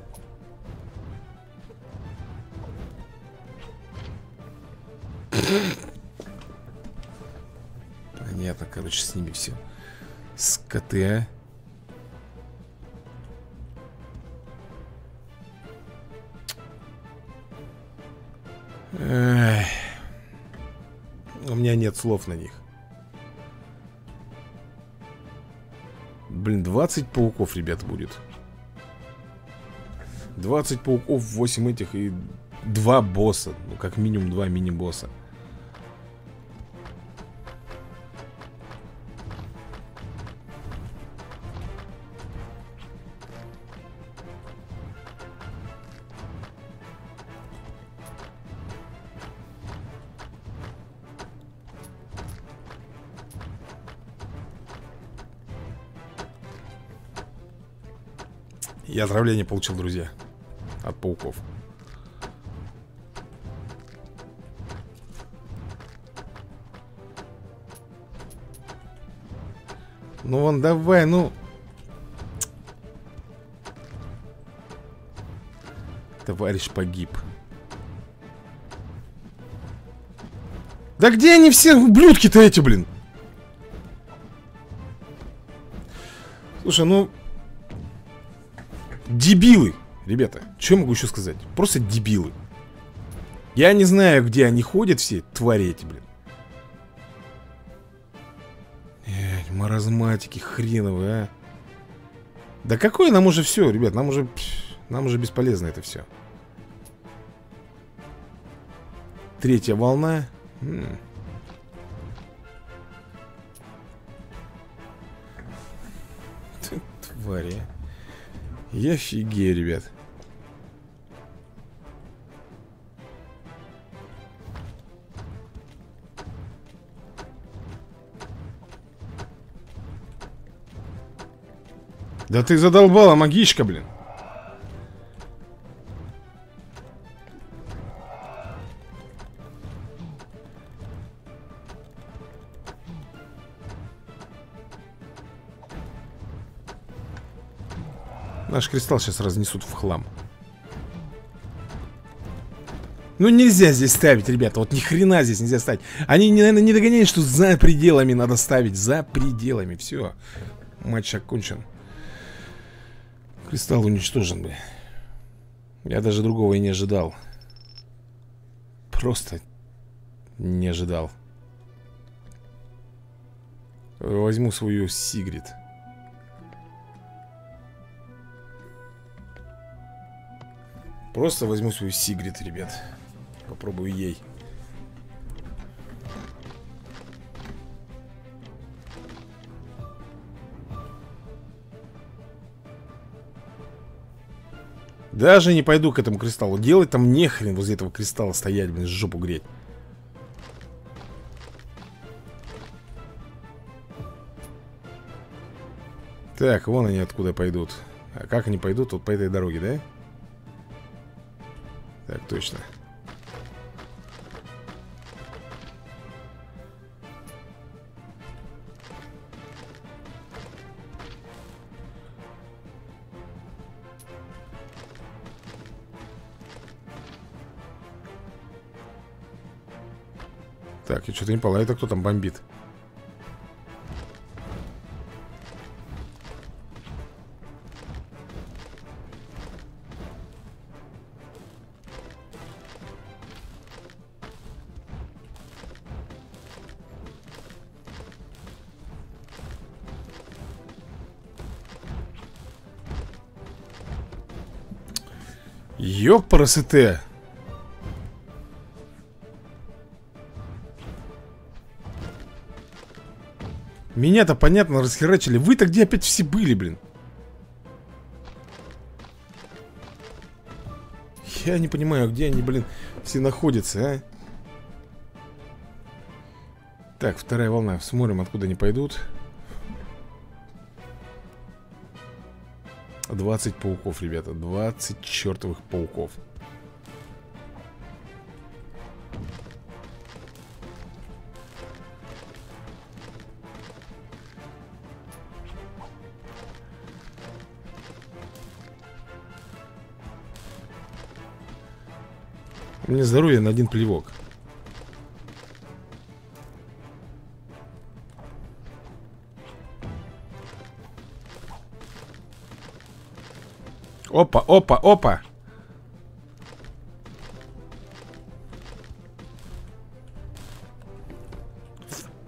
Понятно, короче, с ними все. Скоты, а. Эх. У меня нет слов на них. Блин, 20 пауков, ребят, будет. 20 пауков, 8 этих и 2 босса. Ну, как минимум 2 мини-босса. Я отравление получил, друзья От пауков Ну вон, давай, ну Товарищ погиб. Да где они все ублюдки-то эти, блин? Слушай, ну... Дебилы, ребята. Что могу еще сказать? Просто дебилы. Я не знаю, где они ходят все, твари эти, блин. Эх, маразматики хреновые, а. Да какое нам уже все, ребят, нам уже... Нам уже бесполезно это все. Третья волна. Я офигею, ребят. Да ты задолбала, магичка, блин. Наш кристалл сейчас разнесут в хлам. Ну нельзя здесь ставить, ребята. Вот ни хрена здесь нельзя ставить. Они, наверное, не догоняют, что за пределами надо ставить. За пределами. Все. Матч окончен. Кристалл уничтожен, бля. Я даже другого и не ожидал. Просто не ожидал. Возьму свою Сигрид. Просто возьму свою Сигрид, ребят. Попробую ей. Даже не пойду к этому кристаллу. Делать там нехрен возле этого кристалла стоять, блин, жопу греть. Так, вон они откуда пойдут. А как они пойдут? Вот по этой дороге, да? Так, точно. Так, я что-то не понял, это кто там бомбит? Ёпрасоте. Меня-то, понятно, расхерачили. Вы-то где опять все были, блин? Я не понимаю, где они, блин, все находятся, а? Так, вторая волна. Смотрим, откуда они пойдут. 20 пауков, ребята 20 чертовых пауков. Мне здоровье на один плевок Опа, опа, опа.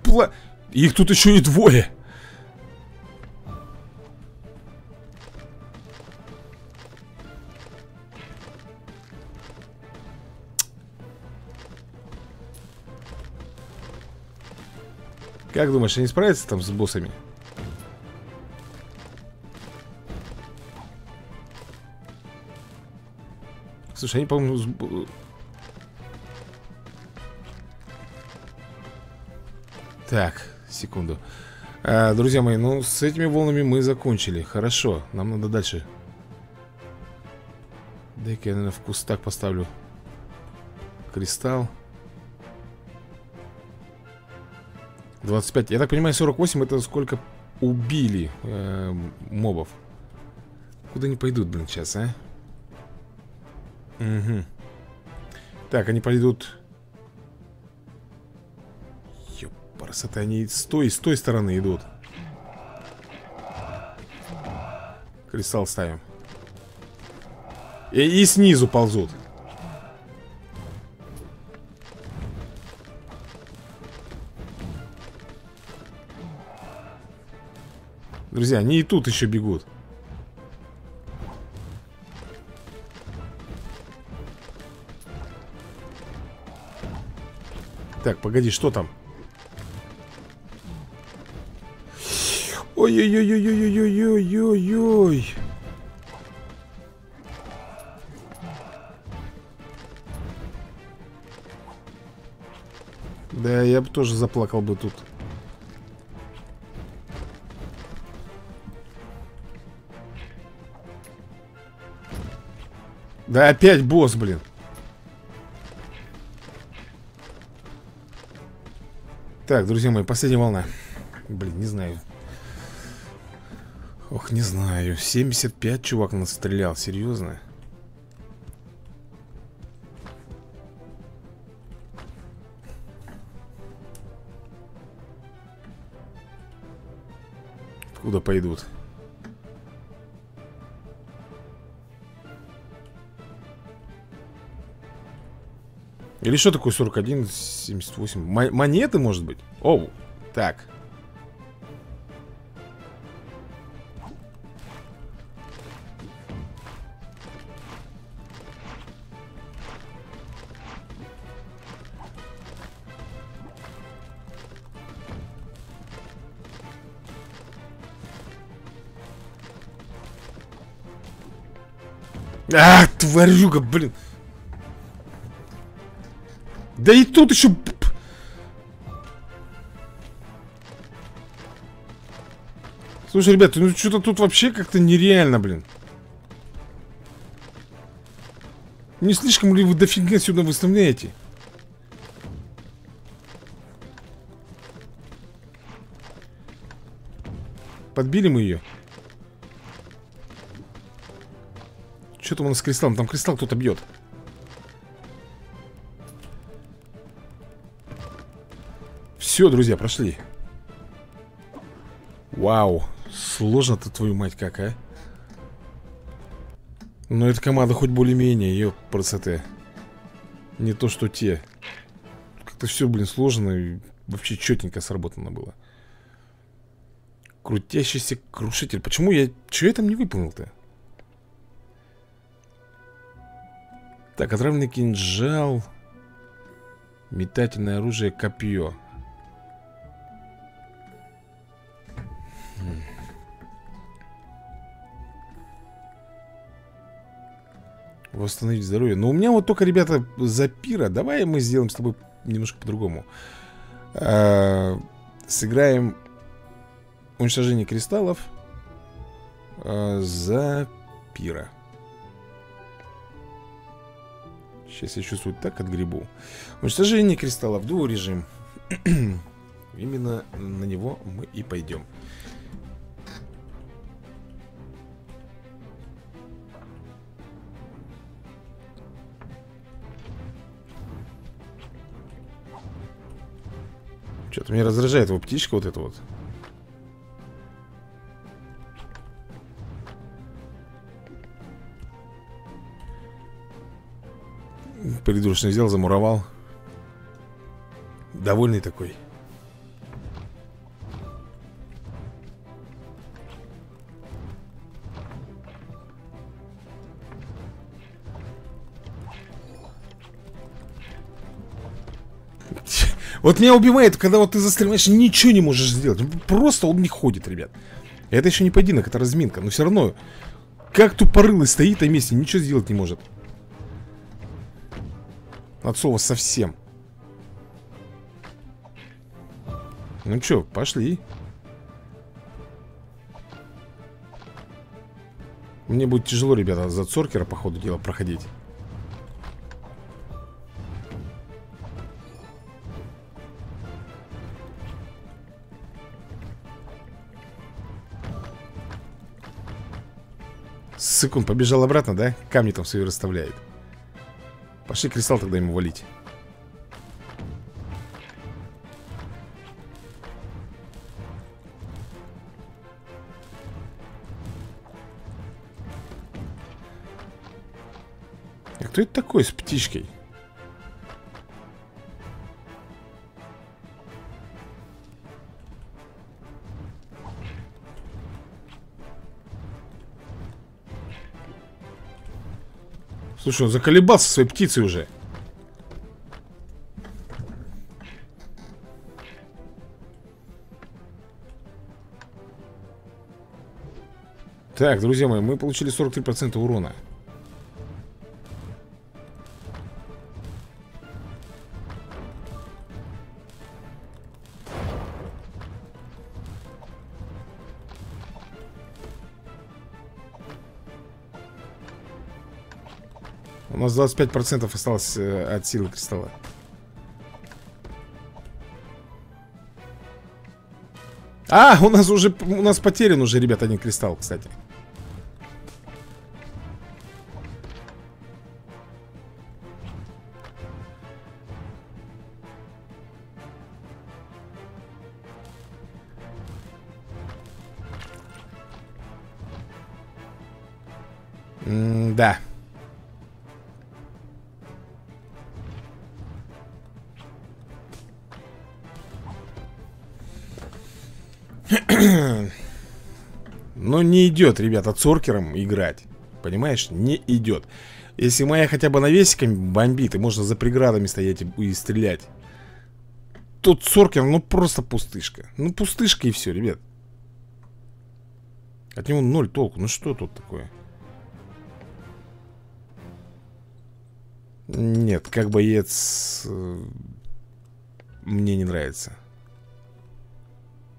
Пла... Их тут еще и двое. Как думаешь, они справятся там с боссами? Слушай, они, по-моему... Так, секунду. А, друзья мои, ну с этими волнами мы закончили. Хорошо, нам надо дальше. Дай-ка я, наверное, в кустак поставлю кристалл. 25. Я так понимаю, 48 это сколько убили э, мобов. Куда они пойдут, блин, сейчас, а? Угу. Так, они пойдут... Ёпарасоты, они с той, с той стороны идут. Кристалл ставим. И, и снизу ползут. Друзья, они и тут еще бегут. Так, погоди, что там? Ой-ой-ой-ой-ой-ой-ой-ой-ой. Да, я бы тоже заплакал бы тут. Да опять босс, блин. Так, друзья мои, последняя волна. Блин, не знаю. Ох, не знаю. 75 чувак настрелял, серьезно? Куда пойдут? Или что такое 41, 78? М монеты, может быть? Оу, так А, тварюга, блин да и тут еще... Слушай, ребята, ну что-то тут вообще как-то нереально, блин. Не слишком ли вы дофига сюда выставляете? Подбили мы ее. Что там у нас с кристаллом? Там кристалл кто-то бьет. Все, друзья, прошли. Вау Сложно-то, твою мать, как, а? Но эта команда хоть более-менее Ее красоты Не то, что те. Как-то все, блин, сложно и Вообще четенько сработано было. Крутящийся крушитель. Почему я... Че я там не выполнил-то? Так, отравленный кинжал Метательное оружие, копье Восстановить здоровье. Но у меня вот только, ребята, запира. Давай мы сделаем с тобой немножко по-другому. А, сыграем уничтожение кристаллов а, за пира. Сейчас я чувствую так от грибу. Уничтожение кристаллов, дуо режим. Именно на него мы и пойдем. Что-то меня раздражает его птичка вот эта вот. Придурочно взял, замуровал. Довольный такой. Вот меня убивает, когда вот ты застреваешь, ничего не можешь сделать. Просто он не ходит, ребят. Это еще не поединок, это разминка. Но все равно, как тупорылый стоит на месте, ничего сделать не может. От слова совсем. Ну что, пошли. Мне будет тяжело, ребята, за Цоркера, по ходу дела, проходить. Сыкун побежал обратно, да? Камни там свои расставляет Пошли кристалл тогда ему валить А кто это такой с птичкой? Слушай, он заколебался своей птицей уже? Так, друзья мои, мы получили 43% урона У нас 25% осталось э, от силы кристалла. А, у нас уже, у нас потерян уже, ребята, один кристалл, кстати. М да. Не идет, ребята, цоркером играть. Понимаешь? Не идет. Если моя хотя бы навесиками бомбит, и можно за преградами стоять и, и стрелять. Тот цоркер, ну просто пустышка. Ну пустышка и все, ребят. От него ноль толку. Ну что тут такое? Нет, как боец э, мне не нравится.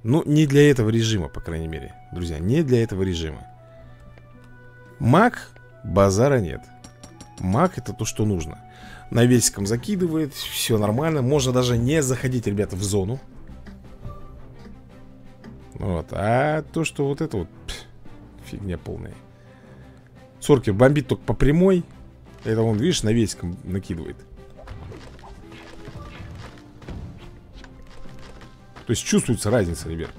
Ну, не для этого режима, по крайней мере Друзья, не для этого режима. Маг, базара нет. Маг это то, что нужно. Навесиком закидывает, все нормально. Можно даже не заходить, ребята, в зону. Вот, а то, что вот это вот пф, Фигня полная. Соркер бомбит только по прямой. Это он, видишь, навесиком накидывает То есть чувствуется разница, ребят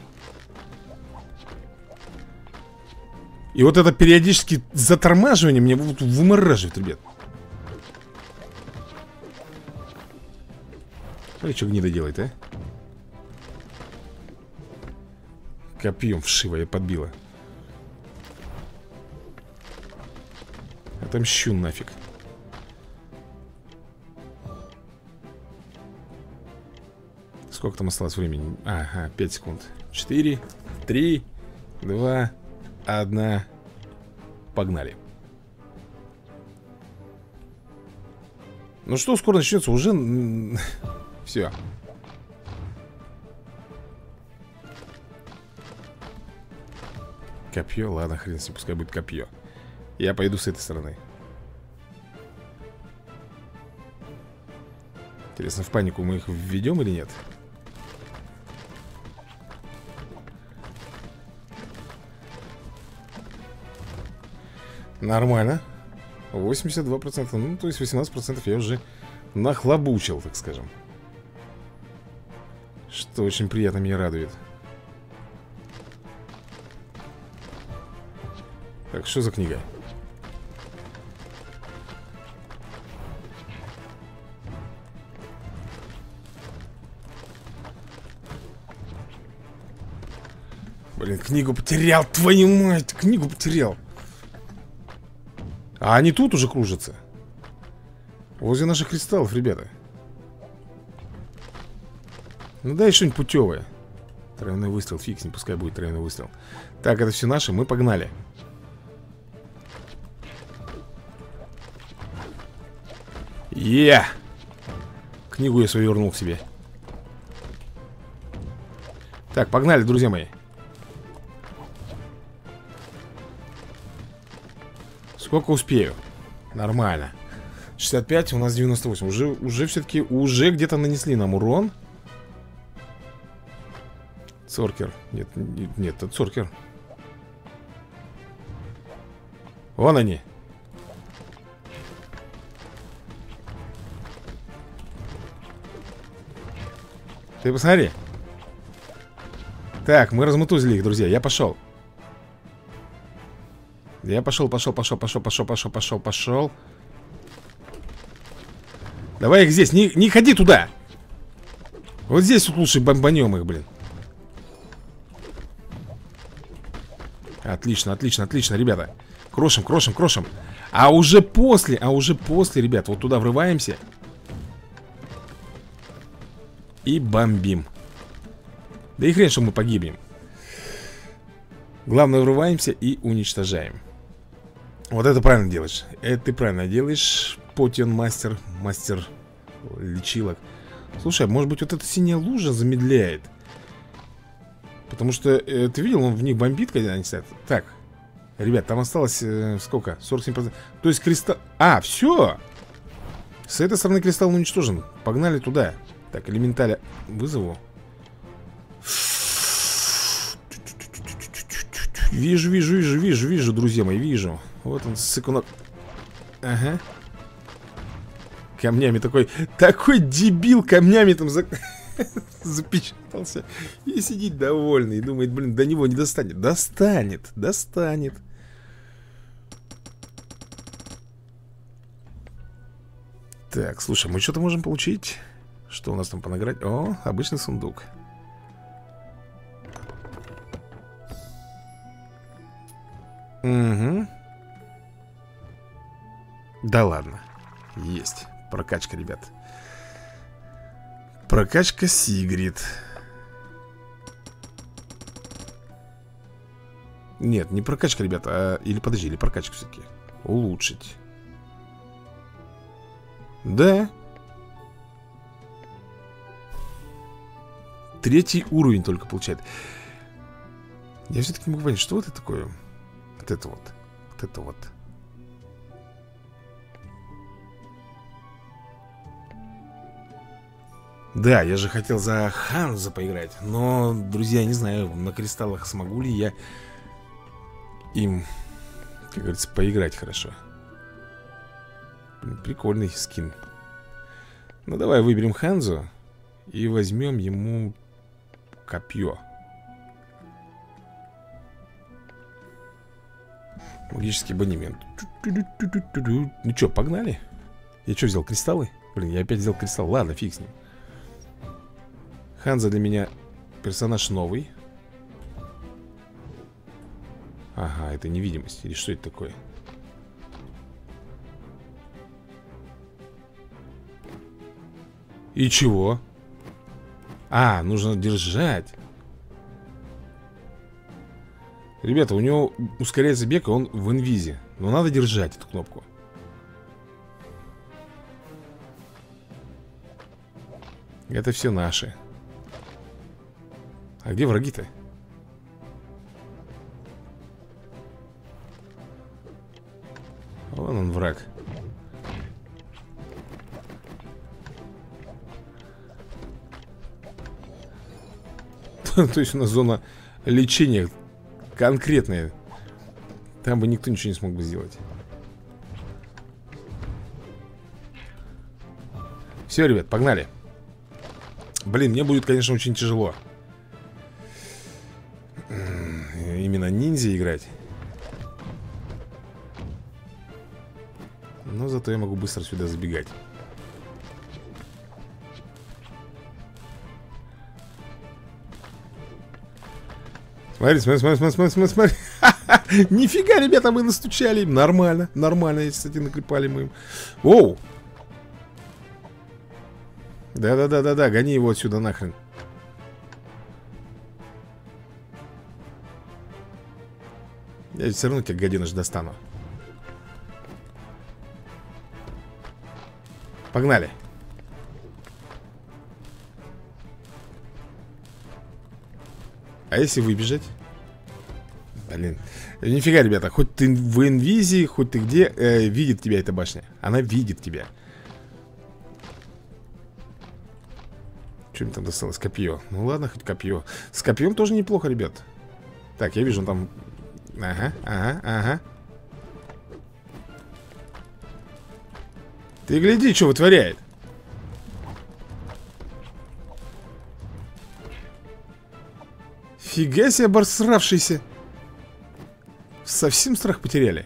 И вот это периодически затормаживание мне вот вымораживает, ребят. Смотри, что гнида делает, а? Копьем вшивая подбила. Отомщу нафиг Сколько там осталось времени? Ага, 5 секунд. 4, 3, 2, 1 Погнали. Ну что, скоро начнется уже Все Копье, ладно, хрен с ним, пускай будет копье. Я пойду с этой стороны. Интересно, в панику мы их введем или нет? Нормально. 82%, ну то есть 18% я уже нахлобучил, так скажем. Что очень приятно меня радует. Так, что за книга? Блин, книгу потерял, твою мать, книгу потерял а они тут уже кружатся. Возле наших кристаллов, ребята. Ну дай что-нибудь путевое. Тройной выстрел, фиг с ним, пускай будет тройной выстрел. Так, это все наши, мы погнали. Е! Книгу я свою вернул к себе. Так, погнали, друзья мои Сколько успею? Нормально. 65, у нас 98 Уже, уже все-таки, уже где-то нанесли нам урон. Цоркер. Нет, нет, нет это Цоркер. Вон они. Ты посмотри. Так, мы размутузили их, друзья. Я пошел я пошел, пошел, пошел, пошел, пошел, пошел, пошел, пошел. Давай их здесь. Не, не ходи туда. Вот здесь вот лучше бомбанем их, блин. Отлично, отлично, отлично, ребята. Крошим, крошим, крошим. А уже после, а уже после, ребят, вот туда врываемся. И бомбим. Да и хрен, что мы погибнем. Главное, врываемся и уничтожаем. Вот это правильно делаешь. Это ты правильно делаешь, Потион мастер, мастер лечилок. Слушай, а может быть вот эта синяя лужа замедляет? Потому что, э, ты видел, он в них бомбит, когда они стоят. Так, ребят, там осталось э, сколько? 47%. То есть кристалл... А, все! С этой стороны кристалл уничтожен. Погнали туда. Так, элементаля вызову. Вижу, вижу, вижу, вижу, вижу, друзья мои, вижу. Вот он, сыкунок. Ага. Камнями такой, такой дебил камнями там за... запечатался. И сидит довольный, и думает, блин, до него не достанет. Достанет, достанет. Так, слушай, мы что-то можем получить? Что у нас там по награде? О, обычный сундук. Угу. Да ладно. Есть. Прокачка, ребят. Прокачка Сигрид. Нет, не прокачка, ребята, а... Или подожди, или прокачка все-таки. Улучшить. Да. Третий уровень только получает. Я все-таки не могу понять, что это такое? Вот это вот. Вот это вот. Да, я же хотел за Ханза поиграть Но, друзья, не знаю, на кристаллах смогу ли я им, как говорится, поиграть хорошо. Прикольный скин. Ну, давай выберем Ханзу И возьмем ему копье. Магический абонемент. Ну что, погнали? Я что, взял кристаллы? Блин, я опять взял кристалл. Ладно, фиг с ним Ханза для меня персонаж новый. Ага, это невидимость. Или что это такое? И чего? А, нужно держать. Ребята, у него ускоряется бег, и он в инвизе. Но надо держать эту кнопку. Это все наши А где враги-то? Вон он враг То есть у нас зона лечения конкретные. Там бы никто ничего не смог бы сделать. Все, ребят, погнали. Блин, мне будет, конечно, очень тяжело. Ниндзя играть. Но зато я могу быстро сюда забегать. Смотри, смотри, смотри, смотри, смотри, смотри. Нифига, ребята, мы настучали им. Нормально, нормально, кстати, наклепали мы им. Оу! Да-да-да-да-да, гони его отсюда нахрен. Я все равно тебя, гаденыш, достану. Погнали. А если выбежать? Блин. Нифига, ребята, хоть ты в инвизии, хоть ты где, э, видит тебя эта башня. Она видит тебя. Что мне там досталось? Копье. Ну ладно, хоть копье. С копьем тоже неплохо, ребят. Так, я вижу, он там... Ага, ага, ага. Ты гляди, что вытворяет. Фига себе, обосравшийся. Совсем страх потеряли.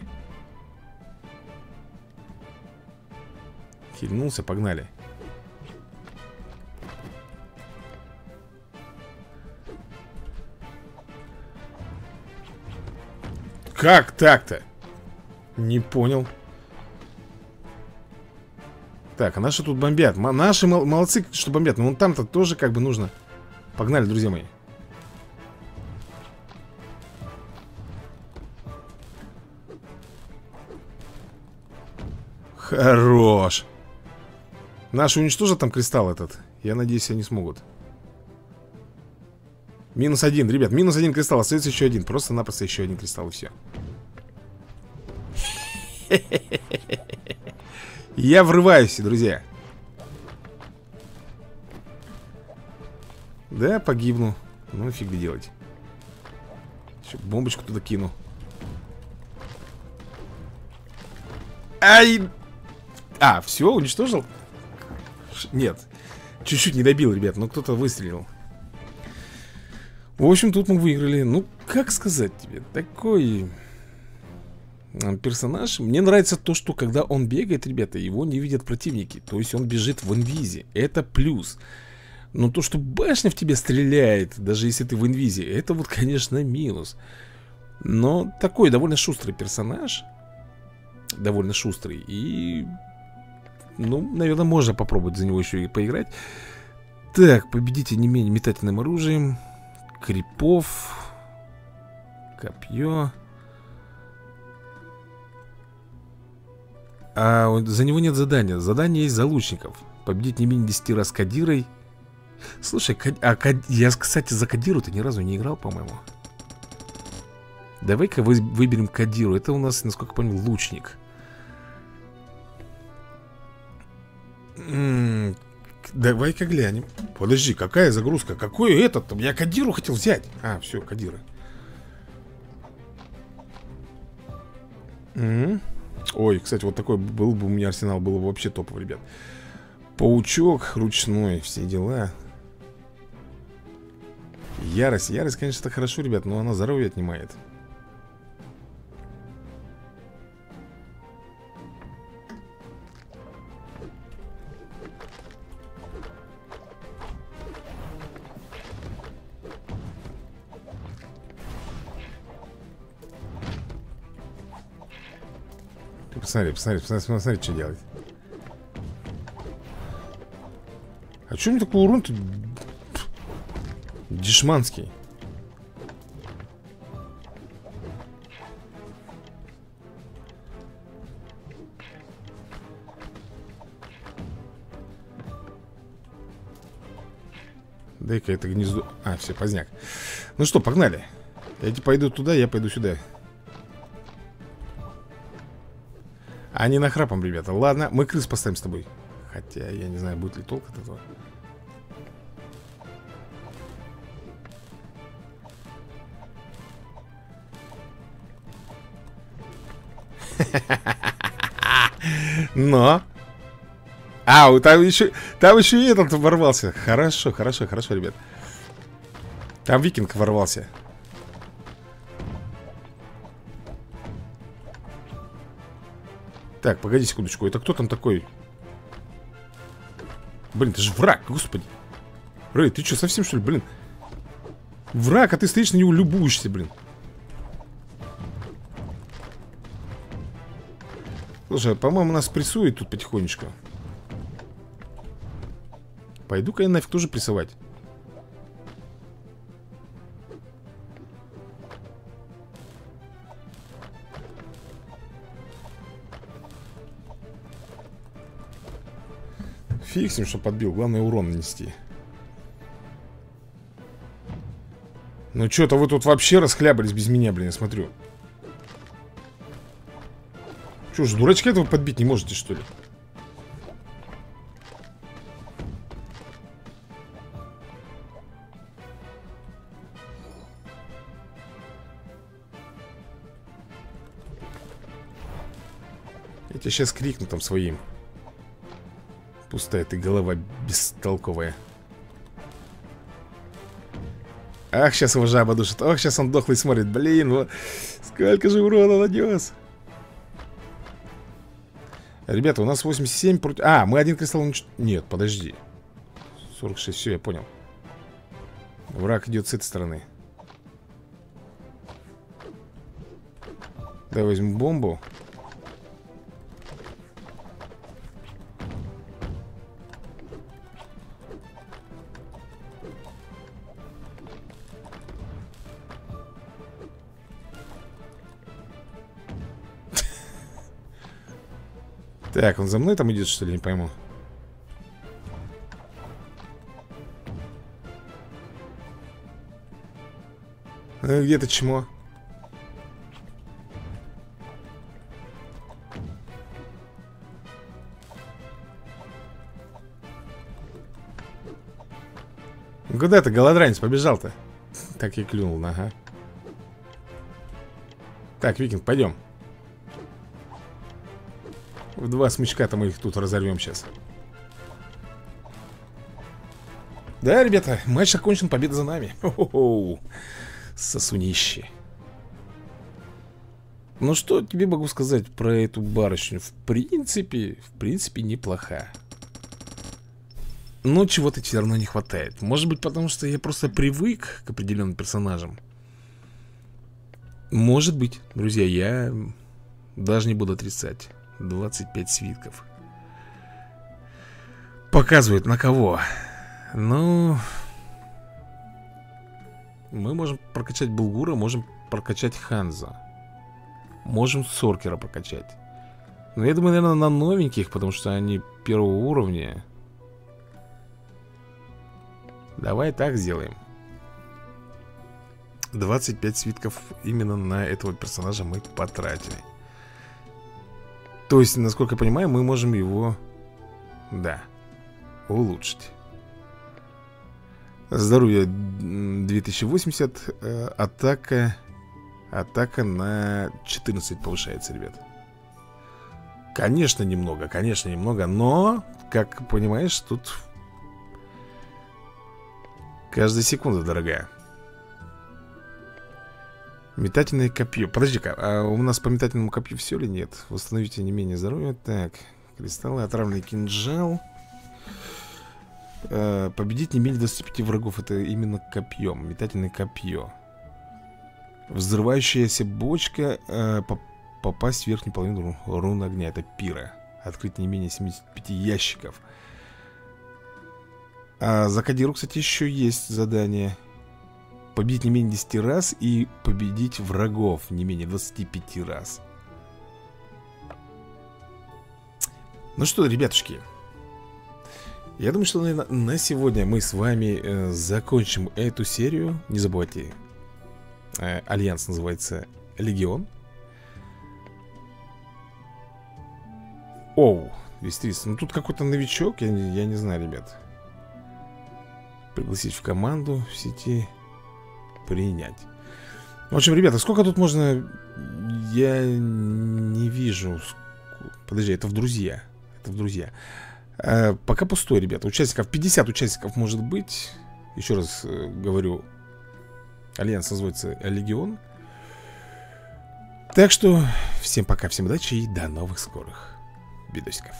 Хильнулся, погнали. Как так-то? Не понял. Так, а наши тут бомбят. М наши мол молодцы, что бомбят. Но вон там-то тоже как бы нужно. Погнали, друзья мои. Хорош. Наши уничтожат там кристалл этот. Я надеюсь, они смогут. Минус один, ребят, минус один кристалл Остается еще один, просто-напросто еще один кристалл и все Я врываюсь, друзья. Да, погибну. Ну, фиг делать. Еще бомбочку туда кину. Ай! А, все, уничтожил? Нет. Чуть-чуть не добил, ребят, но кто-то выстрелил в общем, тут мы выиграли. Ну, как сказать тебе, такой персонаж. Мне нравится то, что когда он бегает, ребята, его не видят противники. То есть он бежит в инвизе. Это плюс. Но то, что башня в тебя стреляет, даже если ты в инвизе Это вот, конечно, минус. Но такой довольно шустрый персонаж. Довольно шустрый. И... Ну, наверное, можно попробовать за него еще и поиграть. Так, победите не менее метательным оружием крипов. Копье. А за него нет задания. Задание есть за лучников. Победить не менее 10 раз Кадирой. Слушай, а Кад... я, кстати, за Кадиру-то ни разу не играл, по-моему. Давай-ка вы... выберем Кадиру. Это у нас, насколько я понял, лучник. Давай-ка глянем. Подожди, какая загрузка? Какой этот? Я Кадиру хотел взять. А, все, Кадира М? Ой, кстати, вот такой был бы у меня арсенал Было бы вообще топовый, ребят. Паучок ручной, все дела. Ярость, ярость, конечно, это хорошо, ребят Но она здоровье отнимает Посмотри, посмотри, посмотри, посмотри, что делать. А что меня такой урон-то дешманский? Дай-ка это гнездо... А, все, поздняк. Ну что, погнали. Я пойду туда, я пойду сюда. А не нахрапом, ребята. Ладно, мы крыс поставим с тобой. Хотя, я не знаю, будет ли толк от этого. Но. А, там еще Там еще и этот ворвался. Хорошо, хорошо, хорошо, ребят. Там викинг ворвался Так, погоди секундочку, это кто там такой? Блин, ты же враг, господи Рэй, ты что, совсем что ли, блин? Враг, а ты стоишь на него любуешься, блин Слушай, по-моему, нас прессует тут потихонечку Пойду-ка я нафиг тоже прессовать Фиг с что подбил. Главное урон нанести. Ну что-то вы тут вообще расхлябались без меня, блин, я смотрю. Что ж, дурачка этого подбить не можете, что ли? Я сейчас крикну там своим. Пустая ты голова бестолковая Ах, сейчас его жаба душит. Ох, сейчас он дохлый смотрит. Блин, вот сколько же урона нанес. Ребята, у нас 87 против... А, мы один кристалл... Нет, подожди. 46, все, я понял. Враг идет с этой стороны. Давай возьму бомбу. Так, он за мной там идет, что ли, не пойму? Э, Где-то чмо. Куда ты, голодранец, побежал-то? Так и клюнул, ага. Так, Викинг, пойдем в два смычка-то мы их тут разорвем сейчас. Да, ребята, матч окончен, победа за нами. Хо-хо-хо. Сосунище. Ну что тебе могу сказать про эту барышню? В принципе, в принципе, неплоха. Но чего-то все равно не хватает. Может быть, потому что я просто привык к определенным персонажам. Может быть, друзья, я даже не буду отрицать. 25 свитков. Показывает на кого? Ну Мы можем прокачать Булгура Можем прокачать Ханза. Можем Соркера прокачать. Но я думаю, наверное, на новеньких Потому что они первого уровня. Давай так сделаем. 25 свитков именно на этого персонажа мы потратили то есть, насколько я понимаю, мы можем его... Да, улучшить. Здоровье 2080, э, атака... Атака на 14 повышается, ребят. Конечно, немного, конечно, немного, но, как понимаешь, тут каждая секунда дорогая. Метательное копье. Подожди-ка, а у нас по метательному копью все или нет? Восстановите не менее здоровья. Так, кристаллы, отравленный кинжал. Э, победить не менее 25 врагов. Это именно копьем. Метательное копье. Взрывающаяся бочка. Э, по попасть в верхнюю половину рун огня. Это пира. Открыть не менее 75 ящиков. А за Кадиру, кстати, еще есть задание. Победить не менее 10 раз и победить врагов не менее 25 раз. Ну что, ребятушки, я думаю, что наверное, на сегодня мы с вами э, закончим эту серию. Не забывайте, э, альянс называется Легион. Оу, 230. Ну тут какой-то новичок, я, я не знаю, ребят. Пригласить в команду в сети принять. В общем, ребята, сколько тут можно Я не вижу Подожди, это в друзья Это в друзья а, Пока пустой, ребята, участников 50 участников может быть. Еще раз э, говорю Альянс называется Легион Так что всем пока, всем удачи и до новых скорых видосиков